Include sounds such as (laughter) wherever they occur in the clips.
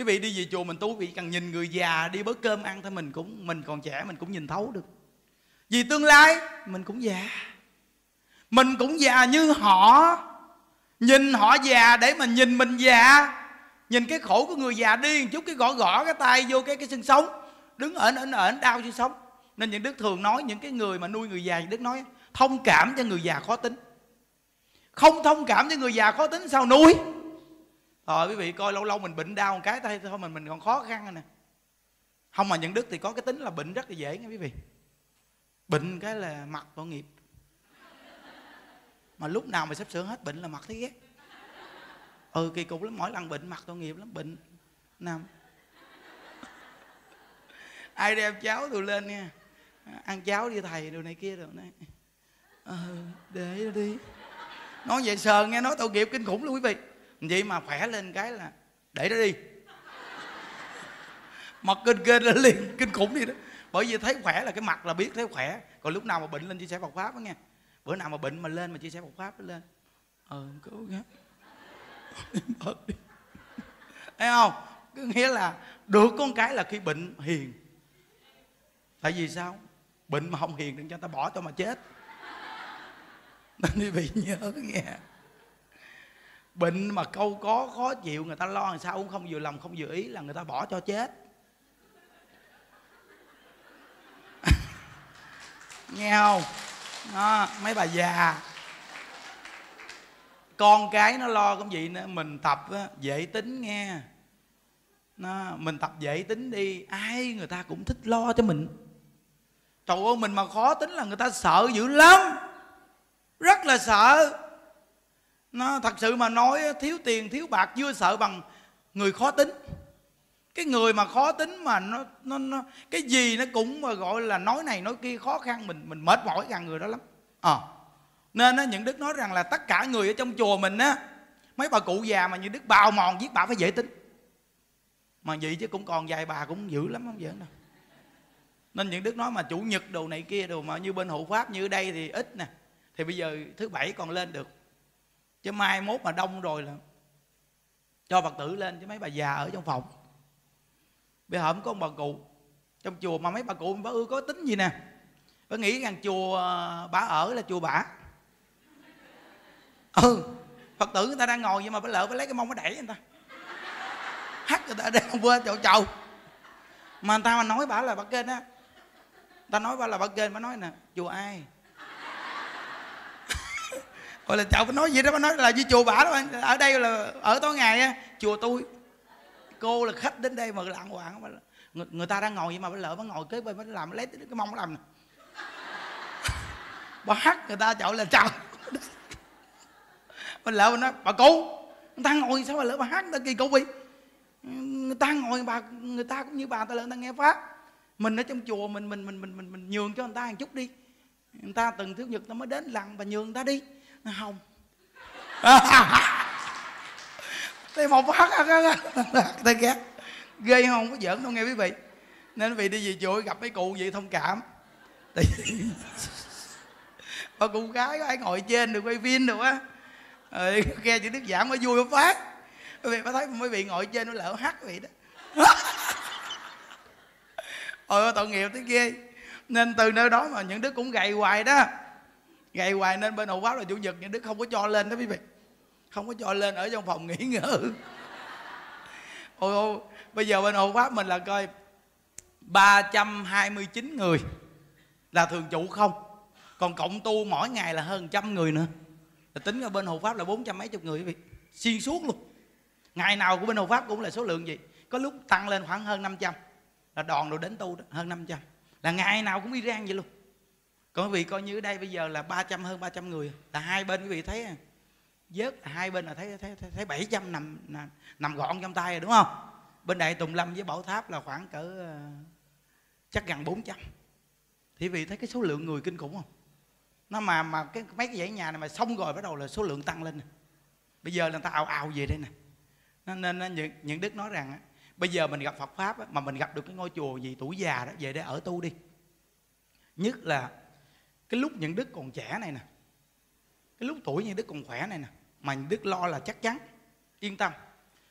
quý vị đi về chùa mình tu, quý vị cần nhìn người già đi bớt cơm ăn thôi, mình cũng, mình còn trẻ, mình cũng nhìn thấu được. Vì tương lai, mình cũng già. Mình cũng già như họ. Nhìn họ già để mà nhìn mình già. Nhìn cái khổ của người già đi một chút, cái gõ gõ cái tay vô cái cái xương sống. Đứng ở ở ở đau xương sống. Nên những đức thường nói, những cái người mà nuôi người già những đức nói, thông cảm cho người già khó tính. Không thông cảm cho người già khó tính sao nuôi? Rồi quý vị coi lâu lâu mình bệnh đau một cái tay thôi mình mình còn khó khăn rồi nè. Không mà những đức thì có cái tính là bệnh rất là dễ nha quý vị. Bệnh cái là mặt tội nghiệp. Mà lúc nào mà sắp sửa hết bệnh là mặt thấy ghét. Ừ kỳ cục lắm, mỗi lần bệnh mặt tội nghiệp lắm, bệnh. Nằm ai đem cháo tôi lên nha. Ăn cháo đi thầy đồ này kia rồi này. Ờ để đi. Nói về sờ nghe, nói tội nghiệp kinh khủng luôn quý vị vậy mà khỏe lên cái là, để nó đi. Mặt kinh kinh lên liền, kinh khủng đi đó. Bởi vì thấy khỏe là cái mặt là biết thấy khỏe. Còn lúc nào mà bệnh lên chia sẻ Phật pháp đó nghe. Bữa nào mà bệnh mà lên mà chia sẻ Phật pháp nó lên. Ờ cố gắng thấy không? Cứ nghĩa là được con cái là khi bệnh hiền. Tại vì sao? Bệnh mà không hiền đừng cho người ta bỏ cho mà chết. Nên quý vị nhớ nghe bệnh mà câu có khó chịu người ta lo làm sao cũng không vừa lòng không vừa ý là người ta bỏ cho chết. (laughs) Nghe không? Đó, mấy bà già. Con cái nó lo cũng vậy nữa mình tập á, dễ tính nghe. Nó, mình tập dễ tính đi ai người ta cũng thích lo cho mình. Trời ơi mình mà khó tính là người ta sợ dữ lắm. Rất là sợ nó thật sự mà nói thiếu tiền, thiếu bạc, chưa sợ bằng người khó tính. Cái người mà khó tính mà nó nó nó, cái gì nó cũng mà gọi là nói này nói kia, khó khăn, mình mình mệt mỏi gần người đó lắm. À. nên á, những đức nói rằng là tất cả người ở trong chùa mình á, mấy bà cụ già mà như đức bào mòn giết bà phải dễ tính. Mà vậy chứ cũng còn vài bà cũng dữ lắm, không dễ đâu. Nên những đức nói mà chủ nhật đồ này kia đồ mà như bên hộ pháp, như ở đây thì ít nè. Thì bây giờ thứ bảy còn lên được chứ mai mốt mà đông rồi là cho phật tử lên chứ mấy bà già ở trong phòng. Bây giờ không có ông bà cụ. Trong chùa mà mấy bà cụ bà ưa có tính gì nè? Bà nghĩ rằng chùa ờ, bà ở là chùa bả ừ phật tử người ta đang ngồi nhưng mà bà lỡ bà lấy cái mông bà đẩy người ta. Hắt người ta đang quên chỗ chầu. Mà người ta mà nói bà là bà kênh á. Ta nói bà là bà kênh, bà nói nè, chùa ai? Gọi là chậu bà nói gì đó bà nói là với chùa bả đó ở đây là ở tối ngày á chùa tôi. Cô là khách đến đây mà lạng hoạn người, người ta đang ngồi vậy mà bà lỡ bà ngồi kế bên bà làm lấy cái mông làm này. bà hắt người ta chậu là chào. Bà lỡ bà nói bà cô người ta ngồi sao bà lỡ bà hát người ta kỳ cục vậy? Người ta ngồi bà người ta cũng như bà ta lỡ người ta nghe pháp. Mình ở trong chùa mình mình mình mình mình, mình nhường cho người ta một chút đi. Người ta từng thiếu nhật ta mới đến lặng và nhường người ta đi nó không (laughs) tay một phát tay ghét ghê không? Có giỡn đâu nghe quý vị? Nên quý vị đi về chùa gặp mấy cụ vậy thông cảm. Tại (laughs) bà cụ gái có ai ngồi trên được, quay phim được á. Rồi nghe chữ đức giảng mới vui mới phát. Quý vị mới thấy mấy vị ngồi trên nó lỡ hát vậy đó. (laughs) Ôi, tội nghiệp tới ghê. Nên từ nơi đó mà những đứa cũng gầy hoài đó ngày hoài nên bên hộ pháp là chủ nhật, nhưng đức không có cho lên đó quý vị. Không có cho lên ở trong phòng nghỉ ngơi. (laughs) Ôi ôi, bây giờ bên hộ pháp mình là coi 329 người là thường trụ không. Còn cộng tu mỗi ngày là hơn trăm người nữa. Là tính ra bên hộ pháp là bốn trăm mấy chục người quý vị. Xuyên suốt luôn. Ngày nào của bên hộ pháp cũng là số lượng gì có lúc tăng lên khoảng hơn 500 là đoàn đồ đến tu đó, hơn 500 là ngày nào cũng đi rang vậy luôn còn quý vị coi như ở đây bây giờ là 300 hơn 300 người. Là hai bên quý vị thấy à. vớt hai bên là thấy thấy thấy, thấy 700 nằm, nằm gọn trong tay rồi đúng không? Bên đại tùng lâm với bảo tháp là khoảng cỡ ờ, chắc gần 400 thì vị thấy cái số lượng người kinh khủng không? Nó mà mà cái mấy cái dãy nhà này mà xong rồi bắt đầu là số lượng tăng lên này. bây giờ là người ta ào ào về đây nè. Nên, nên những, những đức nói rằng bây giờ mình gặp Phật pháp mà mình gặp được cái ngôi chùa gì tuổi già đó về để ở tu đi. Nhất là cái lúc những đức còn trẻ này nè, cái lúc tuổi những đức còn khỏe này nè, mà những đức lo là chắc chắn, yên tâm.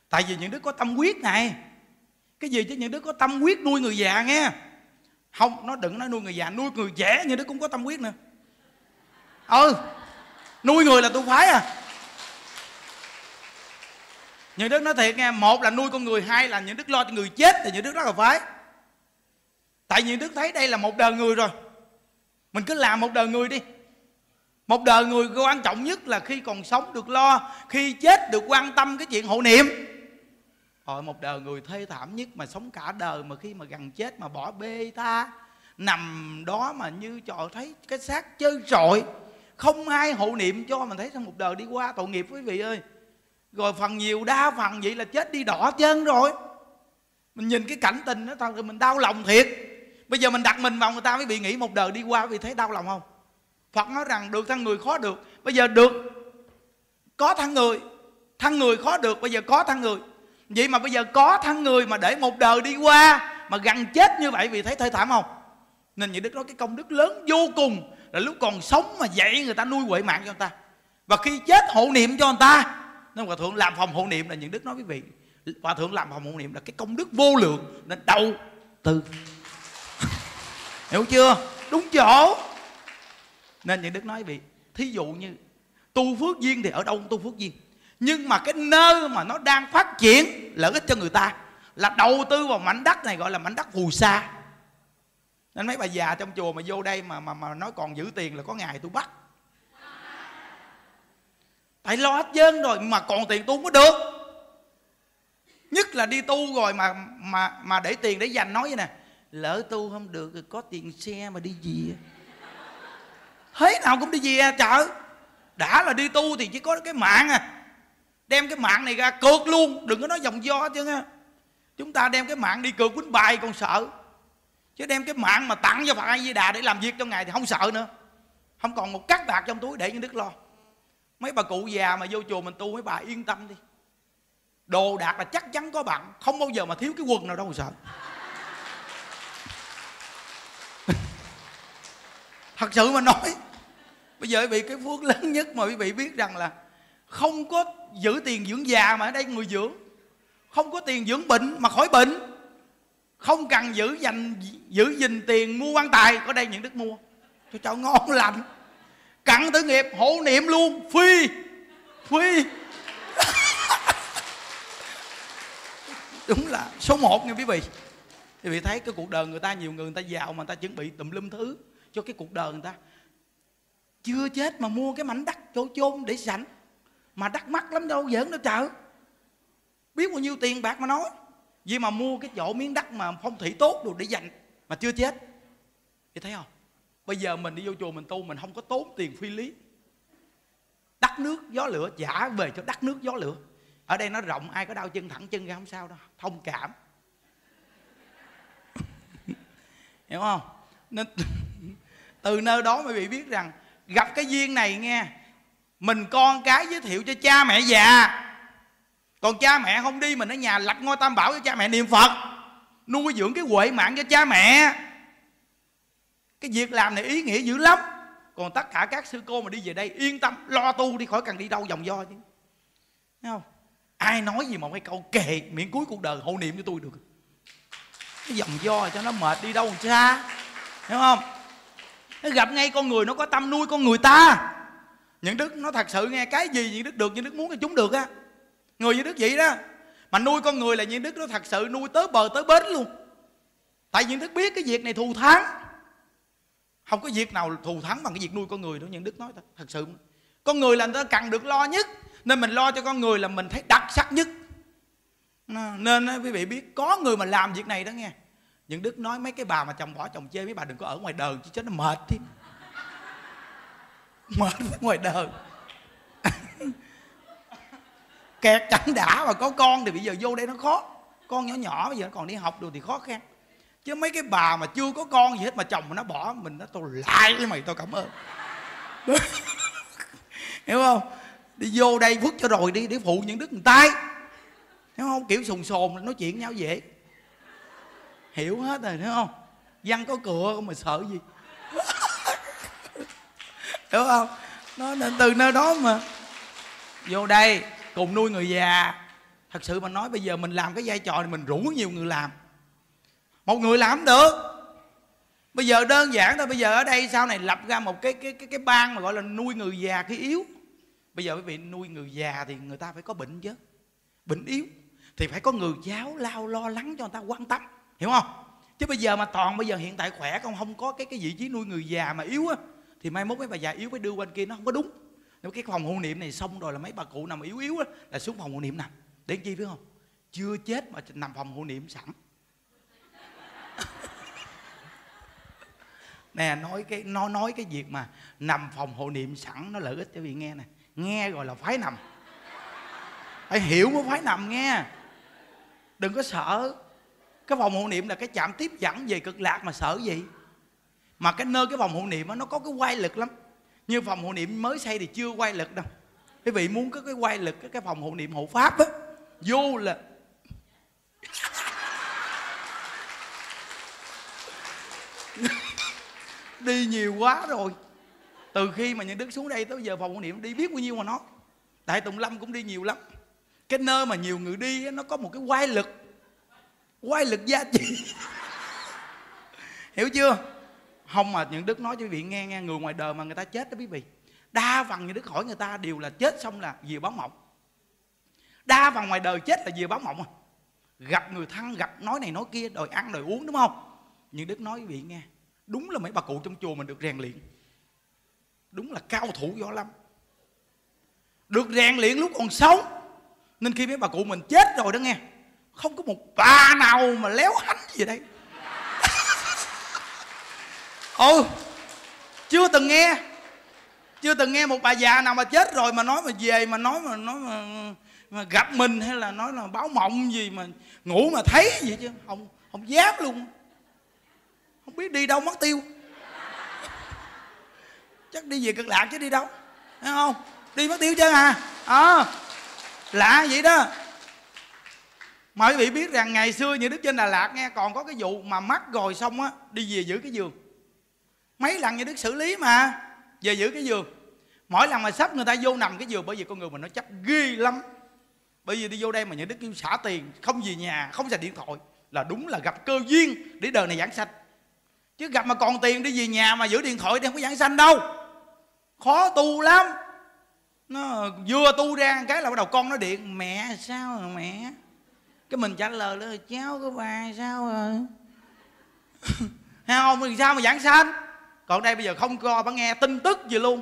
Tại vì những đức có tâm quyết này, cái gì chứ những đứa có tâm quyết nuôi người già nghe. Không, nó đừng nói nuôi người già, nuôi người trẻ như đứa cũng có tâm quyết nữa. Ừ nuôi người là tôi phái à. Những đức nói thiệt nghe, một là nuôi con người, hai là những đức lo cho người chết thì những đức rất là phái tại những đức thấy đây là một đời người rồi mình cứ làm một đời người đi. Một đời người quan trọng nhất là khi còn sống được lo khi chết được quan tâm cái chuyện hộ niệm. Rồi một đời người thê thảm nhất mà sống cả đời mà khi mà gần chết mà bỏ bê tha, nằm đó mà như trời thấy cái xác chơi trội không ai hộ niệm cho mình thấy sao một đời đi qua tội nghiệp quý vị ơi. Rồi phần nhiều đa phần vậy là chết đi đỏ chân rồi. Mình nhìn cái cảnh tình đó thật là mình đau lòng thiệt bây giờ mình đặt mình vào người ta mới bị nghĩ một đời đi qua vì thấy đau lòng không? Phật nói rằng được thăng người khó được. Bây giờ được. Có thăng người. Thăng người khó được. Bây giờ có thăng người. Vậy mà bây giờ có thăng người mà để một đời đi qua mà gần chết như vậy vì thấy thê thảm không? Nên những đức nói cái công đức lớn vô cùng là lúc còn sống mà dạy người ta nuôi huệ mạng cho người ta. Và khi chết hộ niệm cho người ta, nên hòa thượng làm phòng hộ niệm là những đức nói quý vị, hòa thượng làm phòng hộ niệm là cái công đức vô lượng, nên đầu tư hiểu chưa? Đúng chỗ. Nên những đức nói vị thí dụ như, tu phước duyên thì ở đâu cũng tu phước duyên. Nhưng mà cái nơi mà nó đang phát triển, lợi ích cho người ta, là đầu tư vào mảnh đất này gọi là mảnh đất phù sa. Nên mấy bà già trong chùa mà vô đây mà mà mà nói còn giữ tiền là có ngày tôi bắt. Tại lo hết dân rồi, mà còn tiền tu mới được. Nhất là đi tu rồi mà mà mà để tiền để dành, nói vậy nè lỡ tu không được rồi có tiền xe mà đi gì thế nào cũng đi về à, chợ. Đã là đi tu thì chỉ có cái mạng à. Đem cái mạng này ra cược luôn. Đừng có nói dòng do chứ nha chúng ta đem cái mạng đi cược quýnh bài còn sợ. Chứ đem cái mạng mà tặng cho phật a di đà để làm việc trong ngày thì không sợ nữa. Không còn một cắt bạc trong túi để những đức lo. Mấy bà cụ già mà vô chùa mình tu, mấy bà yên tâm đi. Đồ đạc là chắc chắn có bạn không bao giờ mà thiếu cái quần nào đâu mà sợ. Thật sự mà nói, bây giờ bị cái phước lớn nhất mà quý vị biết rằng là không có giữ tiền dưỡng già mà ở đây người dưỡng, không có tiền dưỡng bệnh mà khỏi bệnh, không cần giữ dành, giữ gìn tiền mua quan tài, có đây những đức mua. Cho cháu ngon lành. Cặn tử nghiệp, hộ niệm luôn, phi phi. (laughs) Đúng là số một nha quý vị. Quý vị thấy cái cuộc đời người ta, nhiều người người ta giàu mà người ta chuẩn bị tùm lum thứ cho cái cuộc đời người ta. Chưa chết mà mua cái mảnh đất chỗ chôn để sẵn. Mà đắt mắc lắm, đâu giỡn đâu chợ biết bao nhiêu tiền bạc mà nói. Vì mà mua cái chỗ miếng đất mà phong thủy tốt rồi để dành mà chưa chết. Thì thấy không? Bây giờ mình đi vô chùa mình tu, mình không có tốn tiền phi lý. Đất nước gió lửa trả về cho đất nước gió lửa. Ở đây nó rộng, ai có đau chân thẳng chân ra không sao đâu. Thông cảm. (laughs) Hiểu không? Nên (laughs) từ nơi đó mới bị biết rằng, gặp cái duyên này nghe, mình con cái giới thiệu cho cha mẹ già. Còn cha mẹ không đi, mình ở nhà lập ngôi tam bảo cho cha mẹ niệm phật, nuôi dưỡng cái huệ mạng cho cha mẹ. Cái việc làm này ý nghĩa dữ lắm. Còn tất cả các sư cô mà đi về đây yên tâm, lo tu đi khỏi cần đi đâu vòng do chứ. Thấy không? Ai nói gì mà cái câu kệ, miệng cuối cuộc đời hộ niệm cho tôi được. Cái dòng do cho nó mệt đi đâu xa hiểu không? Nó gặp ngay con người, nó có tâm nuôi con người ta. Những đức nó thật sự nghe cái gì, những đức được, những đức muốn cho chúng được á. Người như đức vậy đó. Mà nuôi con người là những đức nó thật sự nuôi tới bờ, tới bến luôn. Tại những đức biết cái việc này thù thắng. Không có việc nào thù thắng bằng cái việc nuôi con người đâu những đức nói thật sự. Con người là người ta cần được lo nhất. Nên mình lo cho con người là mình thấy đặc sắc nhất. Nên quý vị biết, có người mà làm việc này đó nghe những đức nói mấy cái bà mà chồng bỏ chồng chê, mấy bà đừng có ở ngoài đời, chứ chết nó mệt chứ (laughs) mệt ngoài đời. (laughs) Kẹt chẳng đã mà có con thì bây giờ vô đây nó khó. Con nhỏ nhỏ bây giờ nó còn đi học được thì khó khăn. Chứ mấy cái bà mà chưa có con gì hết mà chồng mà nó bỏ, mình nó tôi lại với mày, tôi cảm ơn. (laughs) Hiểu không? Đi vô đây phước cho rồi đi để phụ những đức người tay hiểu không? Kiểu sùng sồn, nói chuyện nhau dễ hiểu hết rồi đúng không? Văn có cửa mà sợ gì? (laughs) Hiểu không? Nó nên từ nơi đó mà. Vô đây, cùng nuôi người già. Thật sự mà nói, bây giờ mình làm cái vai trò này, mình rủ nhiều người làm. Một người làm được. Bây giờ đơn giản thôi, bây giờ ở đây sau này lập ra một cái cái cái cái ban mà gọi là nuôi người già khi yếu. Bây giờ quý vị, nuôi người già thì người ta phải có bệnh chứ. Bệnh yếu thì phải có người giáo lao lo lắng cho người ta quan tâm hiểu không? Chứ bây giờ mà toàn bây giờ hiện tại khỏe không không có cái cái vị trí nuôi người già mà yếu á, thì mai mốt mấy bà già yếu phải đưa quanh kia, nó không có đúng. Nếu cái phòng hộ niệm này xong rồi là mấy bà cụ nằm yếu yếu á, là xuống phòng hộ niệm nằm. Để chi phải không? Chưa chết mà nằm phòng hộ niệm sẵn. (laughs) Nè, nói cái, nó nói cái việc mà nằm phòng hộ niệm sẵn, nó lợi ích cho vị nghe nè. Nghe rồi là phái nằm. Phải hiểu mới phái nằm nghe. Đừng có sợ cái phòng hộ niệm là cái chạm tiếp dẫn về cực lạc mà sợ gì? Mà cái nơi cái phòng hộ niệm đó, nó có cái quay lực lắm. Như phòng hộ niệm mới xây thì chưa quay lực đâu. Quý vị muốn có cái quay lực cái, cái phòng hộ niệm hộ pháp á vô là (laughs) đi nhiều quá rồi. Từ khi mà nhân đức xuống đây tới giờ phòng hộ niệm đi biết bao nhiêu mà nó. Tại tùng lâm cũng đi nhiều lắm. Cái nơi mà nhiều người đi nó có một cái quay lực quay lực gia chi hiểu chưa? Không mà những đức nói cho quý vị nghe nghe người ngoài đời mà người ta chết đó quý vị. Đa phần những đức hỏi người ta đều là chết xong là gì báo mộng. Đa phần ngoài đời chết là gì báo mộng à. Gặp người thân, gặp nói này nói kia, đòi ăn, đòi uống, đúng không? Nhưng đức nói quý vị nghe, đúng là mấy bà cụ trong chùa mình được rèn luyện. Đúng là cao thủ võ lâm. Được rèn luyện lúc còn sống. Nên khi mấy bà cụ mình chết rồi đó nghe không có một bà nào mà léo hánh gì đây. (laughs) Ừ chưa từng nghe. Chưa từng nghe một bà già nào mà chết rồi mà nói mà về mà nói mà nói mà, mà gặp mình hay là nói là báo mộng gì mà ngủ mà thấy vậy chứ. Không không dám luôn. Không biết đi đâu mất tiêu. (laughs) Chắc đi về cực lạc chứ đi đâu. Thấy không? Đi mất tiêu chứ à? À lạ vậy đó mà quý vị biết rằng ngày xưa như đức trên đà lạt nghe, còn có cái vụ mà mắc rồi xong á, đi về giữ cái giường. Mấy lần như đức xử lý mà, về giữ cái giường. Mỗi lần mà sắp người ta vô nằm cái giường, bởi vì con người mình nó chấp ghê lắm. Bởi vì đi vô đây mà những đức kêu xả tiền, không về nhà, không xài điện thoại, là đúng là gặp cơ duyên để đời này giảng sanh. Chứ gặp mà còn tiền đi về nhà mà giữ điện thoại thì không có giảng sanh đâu. Khó tu lắm. Nó vừa tu ra cái là bắt đầu con nó điện, mẹ, sao mẹ? Cái mình trả lời là, cháu của bà sao rồi à? (laughs) hay không? Thì sao mà giảng sanh? Còn đây bây giờ không co bà nghe tin tức gì luôn.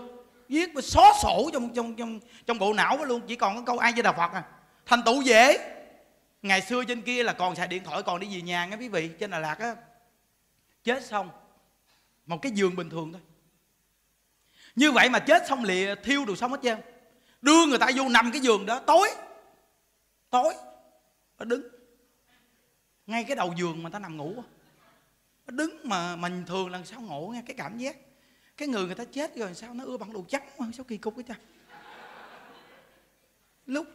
Viết mà xóa sổ trong trong trong trong bộ não luôn. Chỉ còn có câu ai với đà phật à. Thành tựu dễ. Ngày xưa trên kia là còn xài điện thoại, còn đi về nhà nghe quý vị. Trên đà lạt á, chết xong. Một cái giường bình thường thôi. Như vậy mà chết xong lìa, thiêu đồ xong hết trơn. Đưa người ta vô nằm cái giường đó, tối. Tối nó đứng. Ngay cái đầu giường mà ta nằm ngủ nó đứng mà mình thường lần sau ngủ nghe cái cảm giác. Cái người người ta chết rồi sao nó ưa bằng đồ trắng mà sao kỳ cục cái cha lúc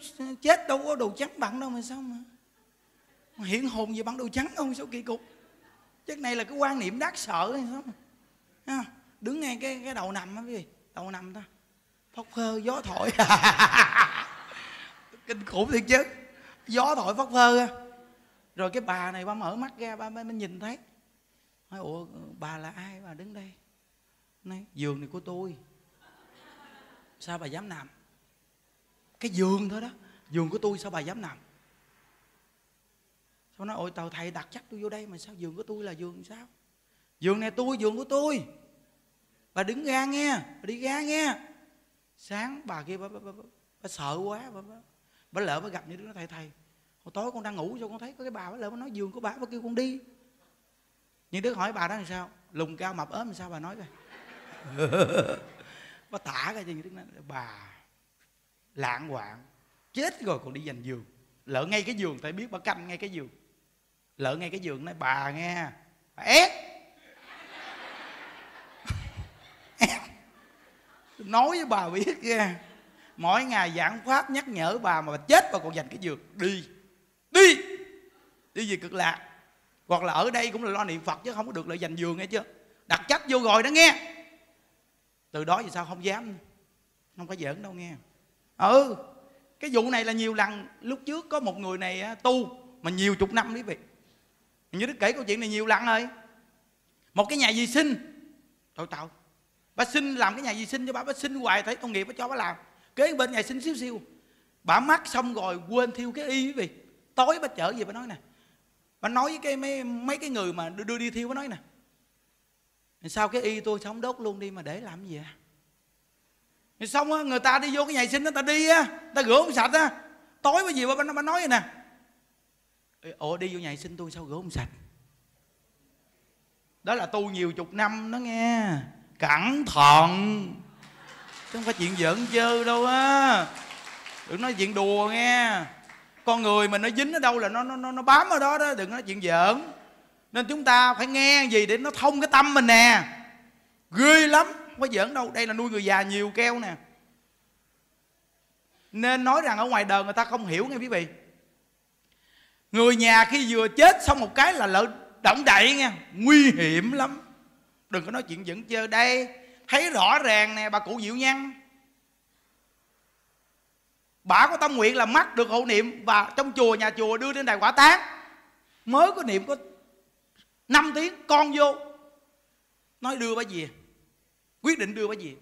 chết đâu có đồ trắng bằng đâu mà sao mà, mà hiện hồn gì bằng đồ trắng không sao kỳ cục? Chắc này là cái quan niệm đáng sợ hay sao mà. đứng ngay cái cái đầu nằm á gì? Đầu nằm ta. Phóc phơ gió thổi. (laughs) Kinh khủng thiệt chứ gió thổi phất phơ rồi cái bà này ba mở mắt ra ba mới nhìn thấy. Nói ủa bà là ai? Bà đứng đây. Nói giường này của tôi. Sao bà dám nằm? Cái giường thôi đó. Giường của tôi sao bà dám nằm? Sao nói ôi tàu thầy đặt chắc tôi vô đây mà sao giường của tôi là giường sao? Giường này tôi giường của tôi. Bà đứng ra nghe bà đi ra nghe. Sáng bà kia bà, bà, bà, bà, bà sợ quá bà, bà, bà lỡ bà gặp như đứa nó thầy thầy, hồi tối con đang ngủ cho con thấy có cái bà bà lỡ bà nói, giường của bà bà kêu con đi. Nhưng đứa hỏi bà đó làm sao? Lùng cao mập ốm làm sao bà nói coi bà thả ra cho những đứa nói bà lạng hoạn, chết rồi còn đi giành giường. Lỡ ngay cái giường tại biết bà canh ngay cái giường. Lỡ ngay cái giường nói, bà nghe, bà ép. (laughs) Nói với bà biết ra mỗi ngày giảng pháp nhắc nhở bà mà bà chết, bà còn dành cái giường. Đi. Đi. Đi về cực lạc. Hoặc là ở đây cũng là lo niệm phật chứ không có được lại dành giường nghe chưa? Đặt chấp vô rồi đó nghe. Từ đó vì sao? Không dám. Không phải giỡn đâu nghe. Ừ cái vụ này là nhiều lần. Lúc trước có một người này tu mà nhiều chục năm, quý vị. Như đức kể câu chuyện này nhiều lần rồi. Một cái nhà vệ sinh. Tội tạo bà xin làm cái nhà vệ sinh cho bà. Bà xin hoài, thấy công nghiệp bà cho bà làm kế bên nhà xin sinh xíu xíu. Bà mắc xong rồi quên thiêu cái y quý vị. Tối bà chở về bà nói nè. Bà nói với cái mấy, mấy cái người mà đưa, đưa đi thiêu bà nói nè. Sao cái y tôi sống đốt luôn đi mà để làm gì à? Xong á người ta đi vô cái nhà sinh đó ta đi á ta rửa không sạch á. Tối cái gì bà, bà nói vậy nè. Ủa đi vô nhà sinh tôi sao rửa không sạch? Đó là tu nhiều chục năm đó nghe. Cẩn thận chứ không phải chuyện giỡn chơ đâu á. Đừng nói chuyện đùa nghe. Con người mình nó dính ở đâu là nó nó nó bám ở đó đó, đừng nói chuyện giỡn. Nên chúng ta phải nghe gì để nó thông cái tâm mình nè. Ghê lắm, không phải giỡn đâu. Đây là nuôi người già nhiều keo nè. Nên nói rằng ở ngoài đời người ta không hiểu nghe quý vị. Người nhà khi vừa chết xong một cái là lỡ động đậy nghe. Nguy hiểm lắm. Đừng có nói chuyện dẫn chơi đây thấy rõ ràng nè, bà cụ diệu nhân bà có tâm nguyện là mắc được hộ niệm và trong chùa, nhà chùa đưa lên đài quả tán. Mới có niệm có 5 tiếng, con vô. Nói đưa bà về. Quyết định đưa bà về.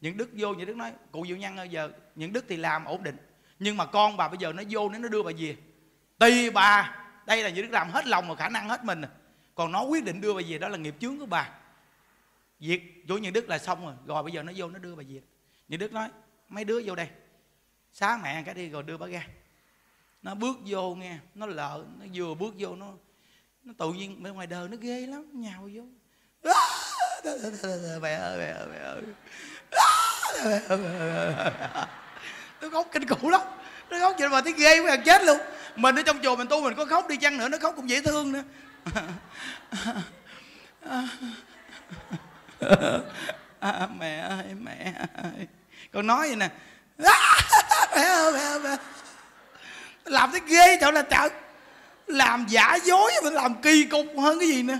Những đức vô, những đức nói, cụ diệu nhân bây giờ những đức thì làm ổn định. Nhưng mà con bà bây giờ nó vô nếu nó đưa bà về. Tùy bà, đây là những đức làm hết lòng và khả năng hết mình. Còn nó quyết định đưa bà về, đó là nghiệp chướng của bà việc chỗ những đức là xong rồi. Rồi bây giờ nó vô, nó đưa bà về những đức nói, mấy đứa vô đây. Xá mẹ cái đi rồi đưa bà ra. Nó bước vô nghe, nó lợ, nó vừa bước vô, nó nó tự nhiên bên ngoài đời nó ghê lắm, nhào vô. (laughs) Mẹ ơi mẹ ơi mẹ ơi. (laughs) Nó khóc kinh khủng lắm. Nó khóc vậy mà thấy ghê quá chết luôn. Mình ở trong chùa mình tu mình có khóc đi chăng nữa, nó khóc cũng dễ thương nữa. (laughs) (laughs) À, à, mẹ ơi mẹ ơi. Con nói vậy nè. À, mẹ ơi mẹ ơi mẹ làm thấy ghê chỗ là trời. Làm giả dối mình làm kỳ cục hơn cái gì nữa.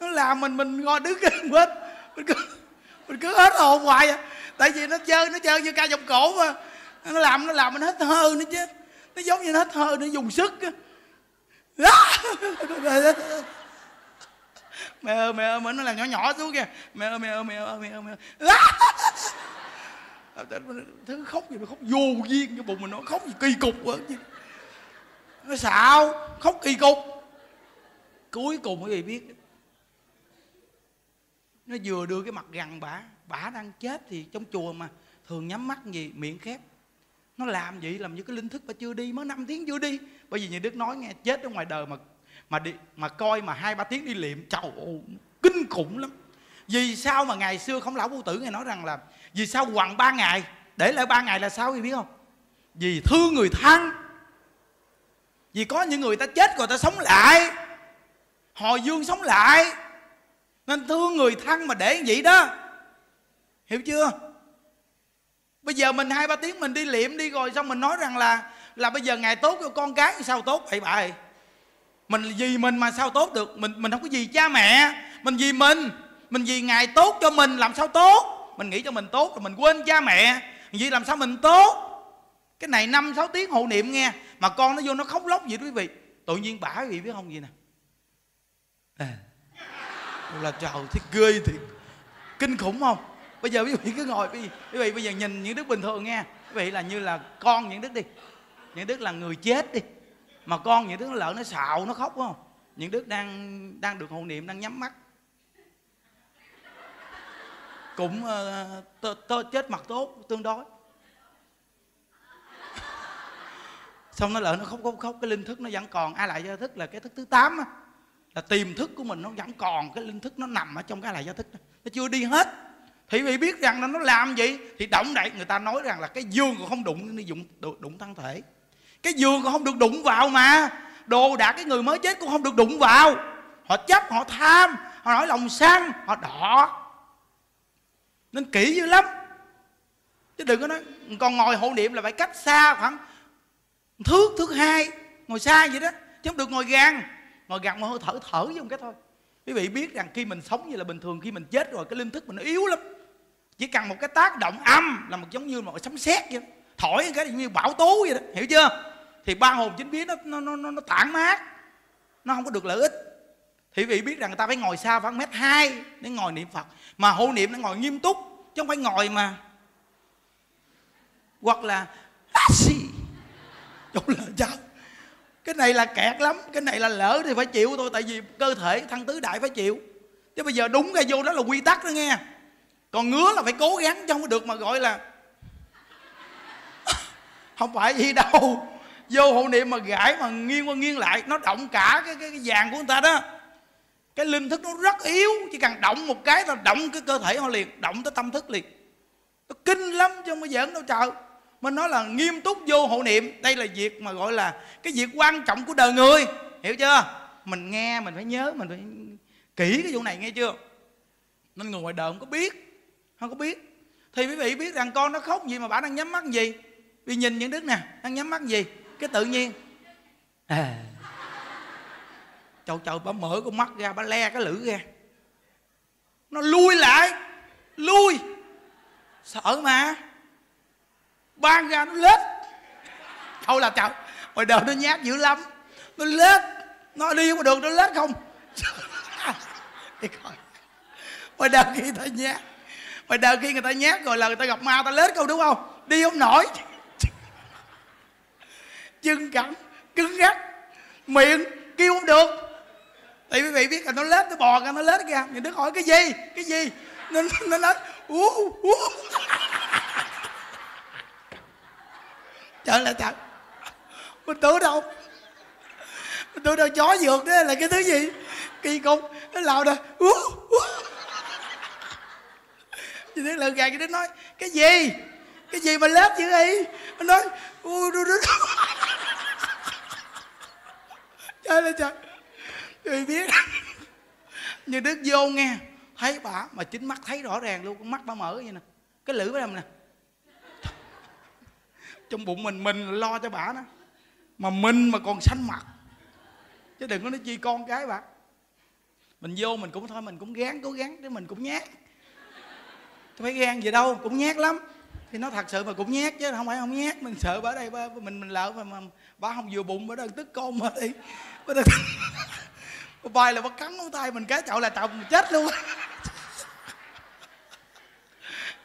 Nó làm mình mình ngồi đứng gần hết. Mình cứ mình cứ hết hồn hoài à. Tại vì nó chơi nó chơi như ca vòng cổ mà. Nó làm nó làm mình hết thơ nữa chứ. Nó giống như nó hết thơ nó dùng sức á. (laughs) mẹ ơi mẹ ơi nó làm nhỏ nhỏ xuống kìa. Mẹ ơi mẹ ơi mẹ ơi mẹ ơi mẹ ơi. (laughs) À, Thứ khóc gì mà khóc vô duyên cái bụng mình nó khóc gì kỳ cục quá. Chứ nó xạo, khóc kỳ cục. Cuối cùng cái gì biết? Nó vừa đưa cái mặt gần bả bả đang chết thì trong chùa mà thường nhắm mắt gì, miệng khép. Nó làm vậy làm như cái linh thức bà chưa đi, mới 5 tiếng chưa đi. Bởi vì như đức nói nghe, chết ở ngoài đời mà mà đi, mà coi mà hai, ba tiếng đi liệm chầu kinh khủng lắm. Vì sao mà ngày xưa không lão vô tử ngài nói rằng là vì sao quằn ba ngày, để lại ba ngày là sao thì biết không? Vì thương người thân. Vì có những người ta chết rồi ta sống lại. Hồi dương sống lại. Nên thương người thân mà để vậy đó. Hiểu chưa? Bây giờ mình hai, ba tiếng mình đi liệm đi rồi xong mình nói rằng là là bây giờ ngày tốt cho con cái sao tốt? Vậy bà ơi mình vì mình mà sao tốt được? Mình mình không có gì cha mẹ. Mình vì mình. Mình vì ngài tốt cho mình làm sao tốt? Mình nghĩ cho mình tốt rồi mình quên cha mẹ. Vì làm sao mình tốt? Cái này năm sáu tiếng hộ niệm nghe mà con nó vô nó khóc lóc vậy đó quý vị. Tự nhiên bả quý vị biết không gì nè? À, là trời thiệt ghê thiệt. Kinh khủng không? Bây giờ quý vị cứ ngồi quý vị, quý vị bây giờ nhìn những đức bình thường nghe. Quý vị là như là con những đức đi. Những đức là người chết đi mà con những đứa nó lợn nó xạo nó khóc không? Những đứa đang đang được hộ niệm đang nhắm mắt. Cũng uh, tơ, tơ, chết mặt tốt tương đối. Xong nó lợn nó khóc khóc khóc cái linh thức nó vẫn còn. Ai lại gia thức là cái thức thứ 8 là tiềm thức của mình nó vẫn còn cái linh thức nó nằm ở trong cái lại gia thức đó. nó chưa đi hết. Thì vì biết rằng là nó làm gì thì động đậy người ta nói rằng là cái dương còn không đụng đi đụng đụng thân thể cái giường còn không được đụng vào mà. Đồ đạc cái người mới chết cũng không được đụng vào. Họ chấp, họ tham, họ nói lòng sang họ đỏ. Nên kỹ dữ lắm. Chứ đừng có nói còn ngồi hộ niệm là phải cách xa khoảng thước thước hai, ngồi xa vậy đó, chứ không được ngồi gan ngồi gan mà hơi thở thở với một cái thôi. Quý vị biết rằng khi mình sống như là bình thường, khi mình chết rồi, cái linh thức mình nó yếu lắm. Chỉ cần một cái tác động âm là một giống như một sấm sét vậy thổi cái như bão tố vậy đó, hiểu chưa? Thì ba hồn chính biến nó nó nó nó, nó tản mát. Nó không có được lợi ích. Thì vị biết rằng người ta phải ngồi xa khoảng mét hai để ngồi niệm phật. Mà hộ niệm nó ngồi nghiêm túc chứ không phải ngồi mà. Hoặc là xì chỗ lỡ cháu cái này là kẹt lắm cái này là lỡ thì phải chịu thôi tại vì cơ thể thân tứ đại phải chịu. Chứ bây giờ đúng cái vô đó là quy tắc đó nghe. Còn ngứa là phải cố gắng chứ không có được mà gọi là (laughs) không phải gì đâu vô hộ niệm mà gãi mà nghiêng qua nghiêng lại nó động cả cái cái, cái vàng của người ta đó. Cái linh thức nó rất yếu chỉ cần động một cái là động cái cơ thể họ liền động tới tâm thức liền. Nó kinh lắm chứ không có giỡn đâu trời. Mình nói là nghiêm túc vô hộ niệm đây là việc mà gọi là cái việc quan trọng của đời người. Hiểu chưa? Mình nghe mình phải nhớ mình phải kỹ cái vụ này nghe chưa? Nên người ngoài đời không có biết không có biết. Thì quý vị biết rằng con nó khóc gì mà bà đang nhắm mắt gì? Vì nhìn những đứa nè đang nhắm mắt gì? Cái tự nhiên. À. Trời trời, bà mở con mắt ra, bà le cái lưỡi ra. Nó lui lại. Lui. Sợ mà. Ban ra nó lết. Thôi là trời, ngoài đời nó nhát dữ lắm. Nó lết. Nó đi không được nó lết không? (laughs) Đi coi. Ngoài đời khi ta nhát. Ngoài đời khi người ta nhát rồi là người ta gặp ma ta lết không, đúng không? Đi không nổi chân cẳng cứng ngắc, miệng kêu không được. Thì quý vị biết là nó lết, nó bò ra, nó lết ra. Thì đức hỏi cái gì cái gì? Nó nó nói, ú ú. Trời là trời. Mình tưởng đâu, mình tưởng đâu chó dược đó là cái thứ gì? Kỳ cục, nó lao ra, ú ú. Thì thế lần gà, cái đứa nói, cái gì? Cái gì mà lết dữ vậy? Nó nói ú đu đu trời ơi trời. Người biết. (laughs) Như đức vô nghe thấy bà mà chính mắt thấy rõ ràng luôn con mắt bà mở vậy nè. Cái lưỡi bà làm nè. (laughs) Trong bụng mình mình lo cho bà đó. Mà mình mà còn xanh mặt. Chứ đừng có nói chi con cái bà. Mình vô mình cũng thôi mình cũng gán cố gắng để mình cũng nhát. Phải gan gì đâu cũng nhát lắm. Thì nó thật sự mà cũng nhát chứ không phải không nhát. Mình sợ bà đây bà, mình mình lỡ mà, mà bà không vừa bụng bà đang tức con mà đi. Bà đang bà bay là bà cắn ngón tay mình, cái chậu là chồng chết luôn. (laughs)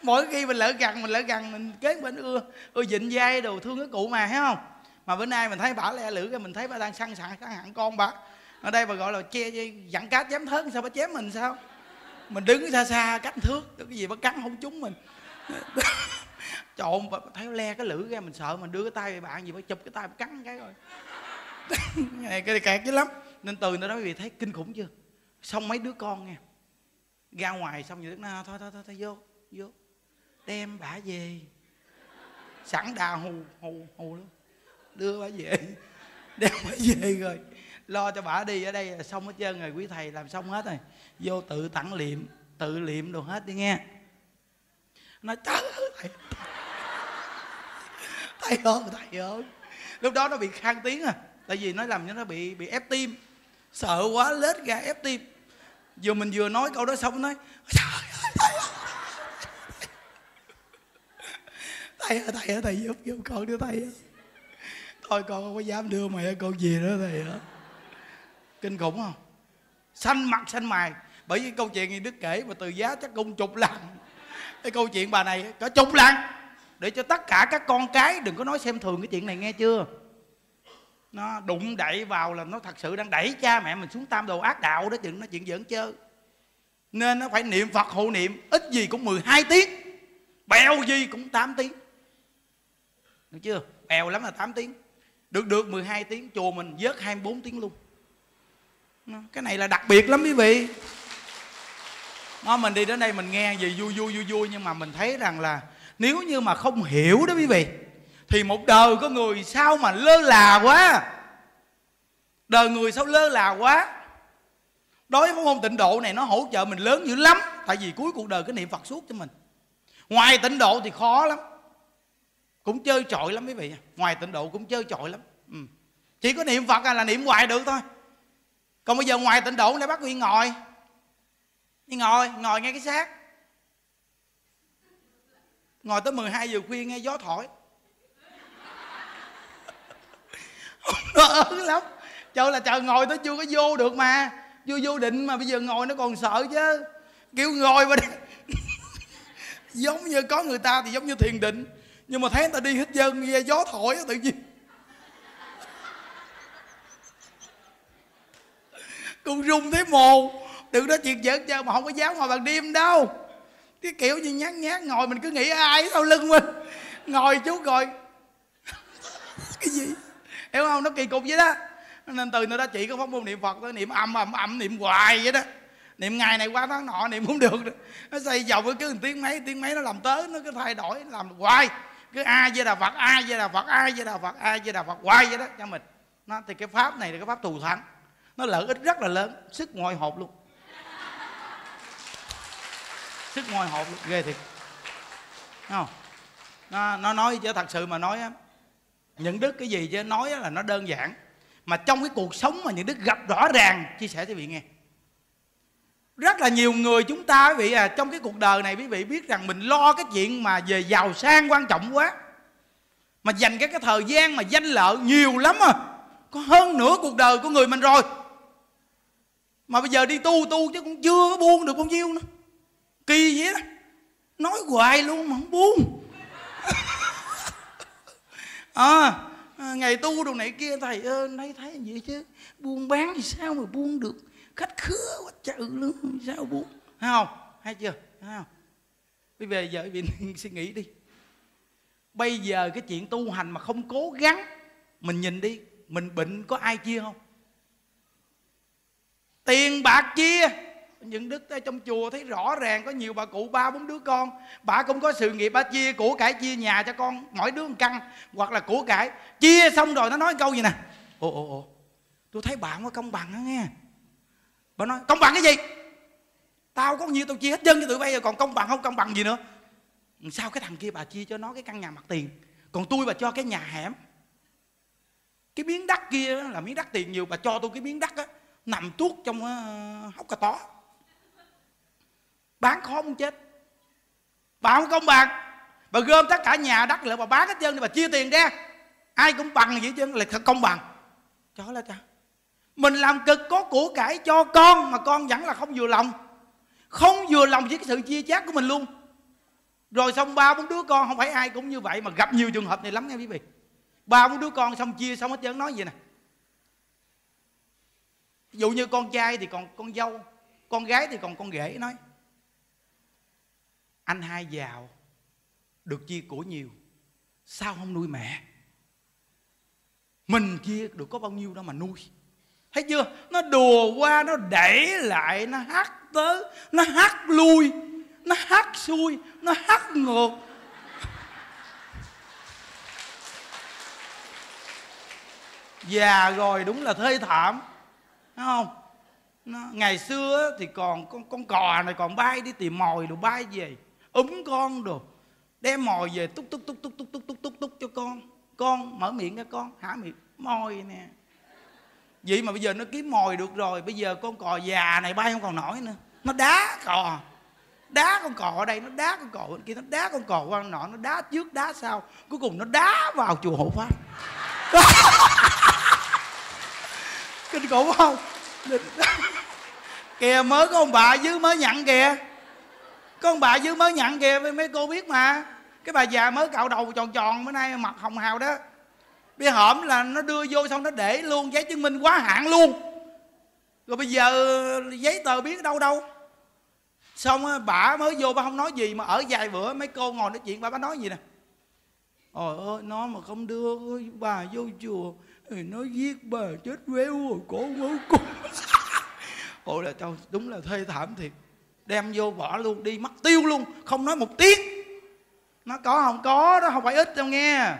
Mỗi khi mình lỡ gần mình lỡ gần mình kế bên ưa ưa dịnh dây đồ thương cái cụ mà, thấy không? Mà bữa nay mình thấy bà le lưỡi cái mình thấy bà đang săn sẵn săn hẳn con bà. Ở đây bà gọi là che dặn cá chém thớt, sao bà chém mình, sao? Mình đứng xa xa, cách thước, cái gì bà cắn không trúng mình. (laughs) trộn và thấy le cái lưỡi ra mình sợ mình đưa cái tay về bạn gì phải chụp cái tay cắn cái rồi. (laughs) Này cái này kẹt dữ lắm. Nên từ nó nói vì thấy kinh khủng chưa? Xong mấy đứa con nghe ra ngoài xong rồi nó thôi thôi thôi, thôi vô vô đem bả về. Sẵn đà hù hù hù luôn đưa bả về (laughs) đem bả về rồi. Lo cho bả đi ở đây là xong hết trơn rồi quý thầy làm xong hết rồi. Vô tự tặng liệm tự liệm đồ hết đi nghe. Nó trời ơi thầy ơi thầy ơi lúc đó nó bị khang tiếng à. Tại vì nó làm cho nó bị bị ép tim. Sợ quá, lết ra ép tim. Vừa mình vừa nói câu đó xong nó nói, trời ơi thầy ơi thầy ơi thầy ơi thầy giúp giúp con đưa thầy ơi. Thôi, con không có dám đưa mày con gì đó thầy ơi. Kinh khủng không? Xanh mặt, xanh mày. Bởi vì câu chuyện gì đức kể mà từ giá chắc cũng chục lần. Cái câu chuyện bà này có chục lần để cho tất cả các con cái đừng có nói xem thường cái chuyện này nghe chưa? Nó đụng đẩy vào là nó thật sự đang đẩy cha mẹ mình xuống tam đồ ác đạo đó chừng nó chuyện giỡn chơi. Nên nó phải niệm phật hộ niệm, ít gì cũng 12 tiếng, bèo gì cũng 8 tiếng. Được chưa? Bèo lắm là 8 tiếng. Được được 12 tiếng, chùa mình vớt 24 tiếng luôn. Cái này là đặc biệt lắm quý vị. Nó mình đi đến đây mình nghe gì vui vui vui vui, nhưng mà mình thấy rằng là nếu như mà không hiểu đó quý vị, thì một đời có người sao mà lơ là quá. Đời người sao lơ là quá. Đối với môn tịnh độ này, nó hỗ trợ mình lớn dữ lắm. Tại vì cuối cuộc đời cái niệm phật suốt cho mình. Ngoài tịnh độ thì khó lắm. Cũng chơi trội lắm quý vị. Ngoài tịnh độ cũng chơi trội lắm. Ừ. chỉ có niệm phật à là niệm hoài được thôi. Còn bây giờ ngoài tịnh độ lại bắt nguyên ngồi. Đi ngồi ngồi ngay cái xác ngồi tới 12 giờ khuya nghe gió thổi. Nó ớn lắm. Trời là trời, ngồi tới chưa có vô được mà. Chưa vô định mà bây giờ ngồi nó còn sợ chứ. Kêu ngồi mà (laughs) giống như có người ta thì giống như thiền định. Nhưng mà thấy người ta đi hết dân, nghe gió thổi tự nhiên. Cũng rung thấy mồ. Đừng nói chuyện giỡn chơi mà không có dám ngồi ban đêm đâu cái kiểu như nhát nhát, ngồi mình cứ nghĩ ai sau lưng mình. Ngồi chú rồi (laughs) cái gì? Hiểu không? Nó kỳ cục vậy đó. Nên từ nơi đó chỉ có pháp môn niệm phật đó niệm âm âm âm, niệm hoài vậy đó. Niệm ngày này qua tháng nọ, niệm cũng được. Nó xây dòng với cứ tiếng mấy tiếng mấy nó làm tới, nó cứ thay đổi, làm hoài. Cứ a với đà phật, a với đà phật, a với đà phật, a với đà phật, hoài vậy đó, cho mình. Nó, thì cái pháp này là cái pháp thù thắng. Nó lợi ích rất là lớn, sức ngoại hộp luôn sức ngoại hộp ghê thiệt. Không? Nó, nó nói chứ thật sự mà nói á những đức cái gì chứ nói là nó đơn giản. Mà trong cái cuộc sống mà những đức gặp rõ ràng chia sẻ cho vị nghe. Rất là nhiều người chúng ta quý vị à trong cái cuộc đời này quý vị biết rằng mình lo cái chuyện mà về giàu sang quan trọng quá. Mà dành cái cái thời gian mà danh lợi nhiều lắm à. Có hơn nửa cuộc đời của người mình rồi. Mà bây giờ đi tu tu chứ cũng chưa buông được bao nhiêu nữa kỳ vậy đó. Nói hoài luôn mà không buông. (laughs) À, ngày tu đồ này kia thầy ơi thấy thấy gì chứ. Buôn bán thì sao mà buông được? Khách khứa quá trời luôn sao buông? Thấy không? Hay chưa? Thấy không? Bây giờ giờ vì (laughs) suy nghĩ đi. Bây giờ cái chuyện tu hành mà không cố gắng mình nhìn đi mình bệnh có ai chia không? Tiền bạc chia những đức ở trong chùa thấy rõ ràng có nhiều bà cụ, ba, bốn đứa con. Bà cũng có sự nghiệp, bà chia của cải, chia nhà cho con, mỗi đứa một căn. Hoặc là của cải. Chia xong rồi nó nói câu gì nè? Ồ ồ ồ. Tôi thấy bà không có công bằng đó nghe. Bà nói, công bằng cái gì? Tao có nhiều, tao chia hết chân cho tụi bây giờ còn công bằng không? Công bằng gì nữa? Sao cái thằng kia bà chia cho nó cái căn nhà mặt tiền? Còn tôi bà cho cái nhà hẻm. Cái miếng đất kia là miếng đất tiền nhiều, bà cho tôi cái miếng đất á, nằm tuốt trong ờ, hốc cà tó bán khó muốn chết. Bà không công bằng. Bà gom tất cả nhà đất lại, bà bán hết trơn đi, bà chia tiền ra. Ai cũng bằng vậy chứ là công bằng. Chó là cha mình làm cực có của cải cho con mà con vẫn là không vừa lòng. Không vừa lòng với cái sự chia chác của mình luôn. Rồi xong ba bốn đứa con, không phải ai cũng như vậy mà gặp nhiều trường hợp này lắm nghe quý vị. Ba bốn đứa con xong chia xong hết trơn, nói gì nè. Ví dụ như con trai thì còn con dâu, con gái thì còn con rể, nói anh hai giàu được chia của nhiều. Sao không nuôi mẹ? Mình chia được có bao nhiêu đâu mà nuôi. Thấy chưa? Nó đùa qua nó đẩy lại nó hát tới nó hát lui nó hát xuôi nó hát ngược. (laughs) Già rồi đúng là thê thảm Thấy không? Nó, ngày xưa thì còn con con cò này còn bay đi tìm mồi đồ bay về úm con đồ. Đem mồi về túc túc túc túc túc túc túc túc túc cho con. Con, mở miệng cho con. Hả miệng? Mồi nè. Vậy mà bây giờ nó kiếm mồi được rồi, bây giờ con cò già này bay không còn nổi nữa. Nó đá cò. Đá con cò ở đây, nó đá con cò bên kia, nó đá con cò qua nọ, nó đá trước, đá sau. Cuối cùng nó đá vào chùa hộ pháp. (laughs) Kinh khủng không? Kìa, mới có ông bà dưới mới nhận kìa con bà dưới mới nhận kìa, mấy cô biết mà. Cái bà già mới cạo đầu tròn tròn, bữa nay mặt hồng hào đó. Bị hổm là nó đưa vô xong nó để luôn, giấy chứng minh quá hạn luôn. Rồi bây giờ giấy tờ biết đâu đâu. Xong bà mới vô, bà không nói gì, mà ở vài bữa mấy cô ngồi nói chuyện, bà bà nói gì nè? Ôi ơi, nó mà không đưa bà vô chùa, thì nó giết bà chết véo rồi, cổ mới cung (laughs) ôi là trời đúng là thê thảm thiệt đem vô bỏ luôn đi mất tiêu luôn không nói một tiếng. Nó có không? Có đó không phải ít đâu nghe.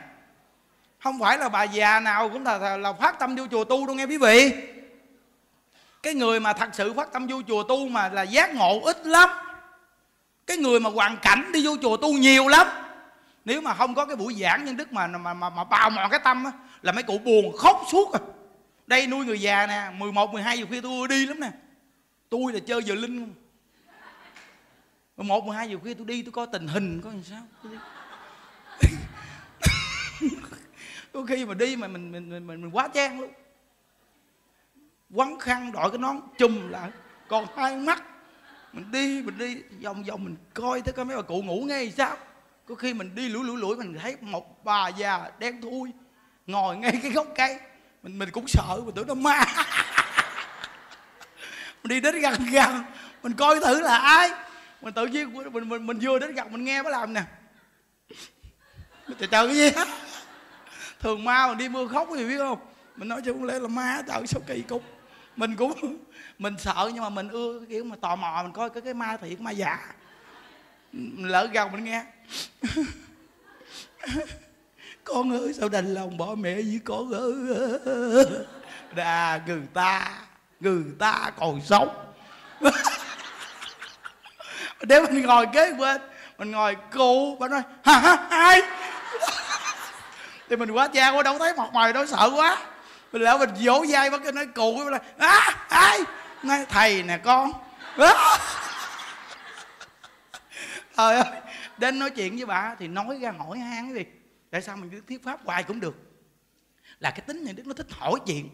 Không phải là bà già nào cũng là, là, phát tâm vô chùa tu đâu nghe quý vị. Cái người mà thật sự phát tâm vô chùa tu mà là giác ngộ ít lắm. Cái người mà hoàn cảnh đi vô chùa tu nhiều lắm. Nếu mà không có cái buổi giảng nhân đức mà mà mà, mà bào mòn cái tâm á là mấy cụ buồn khóc suốt à. Đây nuôi người già nè 11, 12 giờ khuya tôi đi lắm nè. Tôi là chơi giờ linh không một mười hai giờ khuya tôi đi tôi coi tình hình coi làm sao. Đôi (laughs) khi mà đi mà mình mình mình mình, mình quá trang luôn. Quấn khăn đội cái nón chùm lại. Còn hai mắt. Mình đi mình đi. Vòng vòng mình coi thấy có mấy bà cụ ngủ ngay sao. Có khi mình đi lủi lủi lủi mình thấy một bà già đen thui ngồi ngay cái gốc cây. Mình mình cũng sợ mình tưởng nó ma. (laughs) Mình đi đến gần gần mình coi thử là ai mình tự nhiên mình mình mình vừa đến gặp mình nghe mới làm nè. Trời trời, cái gì? Á thường ma mình đi mưa khóc thì biết không? Mình nói chứ không lẽ là ma trời sao kỳ cục. Mình cũng, mình sợ nhưng mà mình ưa kiểu mà tò mò, mình coi cái cái ma thiệt ma giả mình lỡ gần mình nghe. Con ơi sao đành lòng bỏ mẹ với con ơi đà, người ta người ta còn sống để mình ngồi kế bên. Mình ngồi cụ bà nói hả hả ai? Thì mình quá cha quá, đâu thấy mặt mày, đâu sợ quá. Mình lỡ mình vỗ vai bắt cái nói cụ cái nói á ai? Nói, thầy nè, con. Trời ơi, đến nói chuyện với bà thì nói ra hỏi han cái gì? Tại sao mình cứ thuyết pháp hoài cũng được. Là cái tính này, đức nó thích hỏi chuyện.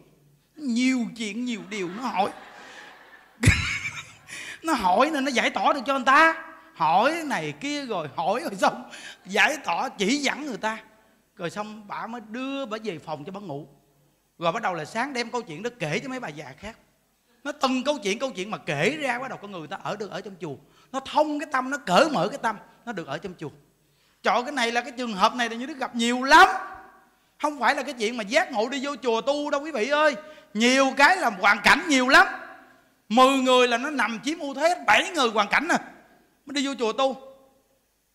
Nhiều chuyện, nhiều điều nó hỏi nó hỏi nên nó giải tỏa được cho người ta. Hỏi này kia rồi hỏi rồi xong, giải tỏa, chỉ dẫn người ta. Rồi xong bà mới đưa bà về phòng cho bà ngủ. Rồi bắt đầu là sáng đem câu chuyện đó kể cho mấy bà già khác. Nó từng câu chuyện câu chuyện mà kể ra, bắt đầu con người ta ở được ở trong chùa. Nó thông cái tâm, nó cởi mở cái tâm, nó được ở trong chùa. Chọn cái này là cái trường hợp này là như đức gặp nhiều lắm. Không phải là cái chuyện mà giác ngộ đi vô chùa tu đâu, quý vị ơi. Nhiều cái là hoàn cảnh nhiều lắm mười người là nó nằm chiếm ưu thế bảy người hoàn cảnh nè mới đi vô chùa tu.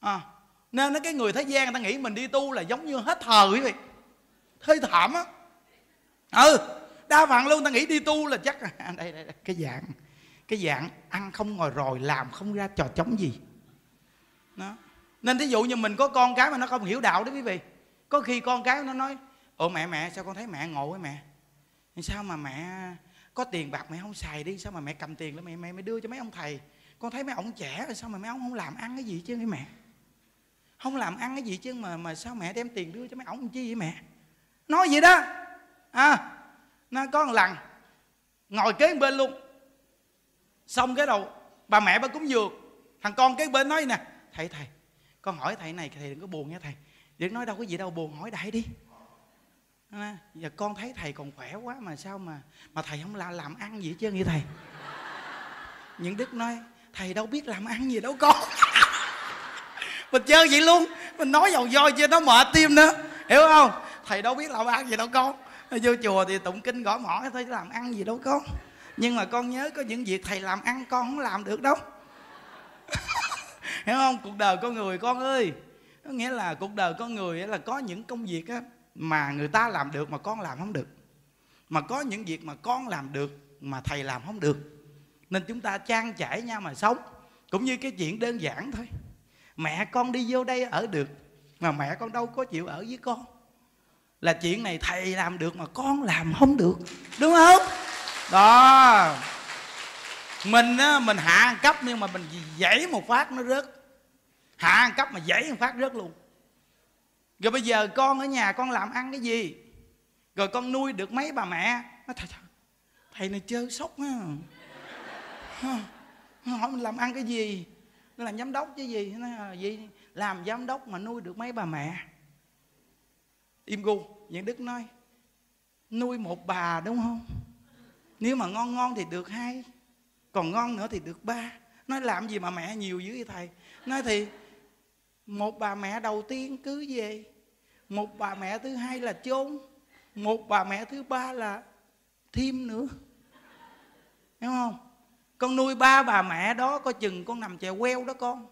À, nên nó cái người thế gian người ta nghĩ mình đi tu là giống như hết thời quý vị. Hơi thảm á. Ừ đa phần luôn ta nghĩ đi tu là chắc là (laughs) đây, đây, đây cái dạng cái dạng ăn không ngồi rồi làm không ra trò chống gì. Đó. Nên thí dụ như mình có con cái mà nó không hiểu đạo đó quý vị. Có khi con cái nó nói ồ mẹ mẹ sao con thấy mẹ ngộ với mẹ? Sao mà mẹ có tiền bạc mẹ không xài đi, sao mà mẹ cầm tiền lên mẹ mẹ mẹ đưa cho mấy ông thầy? Con thấy mấy ông trẻ rồi sao mà mấy ông không làm ăn cái gì chứ mẹ? Không làm ăn cái gì chứ mà mà sao mẹ đem tiền đưa cho mấy ông chi vậy mẹ? Nói gì đó. À nó có một lần, ngồi kế bên luôn. Xong cái đầu, bà mẹ bà cúng dường. Thằng con kế bên nói nè, thầy thầy, con hỏi thầy này, thầy đừng có buồn nha thầy. Đừng nói đâu có gì đâu, buồn hỏi đại đi à, giờ con thấy thầy còn khỏe quá mà sao mà mà thầy không la làm ăn gì hết trơn vậy thầy? Những đức nói thầy đâu biết làm ăn gì đâu con. (laughs) Mình chơi vậy luôn. Mình nói dầu doi cho nó mệt tim nữa. Hiểu không? Thầy đâu biết làm ăn gì đâu con. Vô chùa thì tụng kinh gõ mỏ thôi làm ăn gì đâu con? Nhưng mà con nhớ có những việc thầy làm ăn con không làm được đâu. (laughs) Hiểu không? Cuộc đời con người con ơi. Có nghĩa là cuộc đời con người là có những công việc á mà người ta làm được mà con làm không được. Mà có những việc mà con làm được mà thầy làm không được. Nên chúng ta trang trải nhau mà sống. Cũng như cái chuyện đơn giản thôi. Mẹ con đi vô đây ở được, mà mẹ con đâu có chịu ở với con. Là chuyện này thầy làm được mà con làm không được. Đúng không? Đó. Mình á, mình hạ cấp nhưng mà mình dãy một phát nó rớt. Hạ cấp mà dãy một phát rớt luôn rồi bây giờ con ở nhà con làm ăn cái gì? Rồi con nuôi được mấy bà mẹ? Nó thầy, thầy này chơi sốc á à. hỏi mình làm ăn cái gì? Nó làm giám đốc chứ gì? Nó nói, ờ, gì làm giám đốc mà nuôi được mấy bà mẹ? Im gu nhận Đức nói nuôi một bà đúng không? Nếu mà ngon ngon thì được hai còn ngon nữa thì được ba. Nói làm gì mà mẹ nhiều dữ vậy thầy? Nói thì một bà mẹ đầu tiên cứ về một bà mẹ thứ hai là chôn, một bà mẹ thứ ba là thêm nữa. Hiểu không? Con nuôi ba bà mẹ đó có chừng con nằm chèo queo đó con.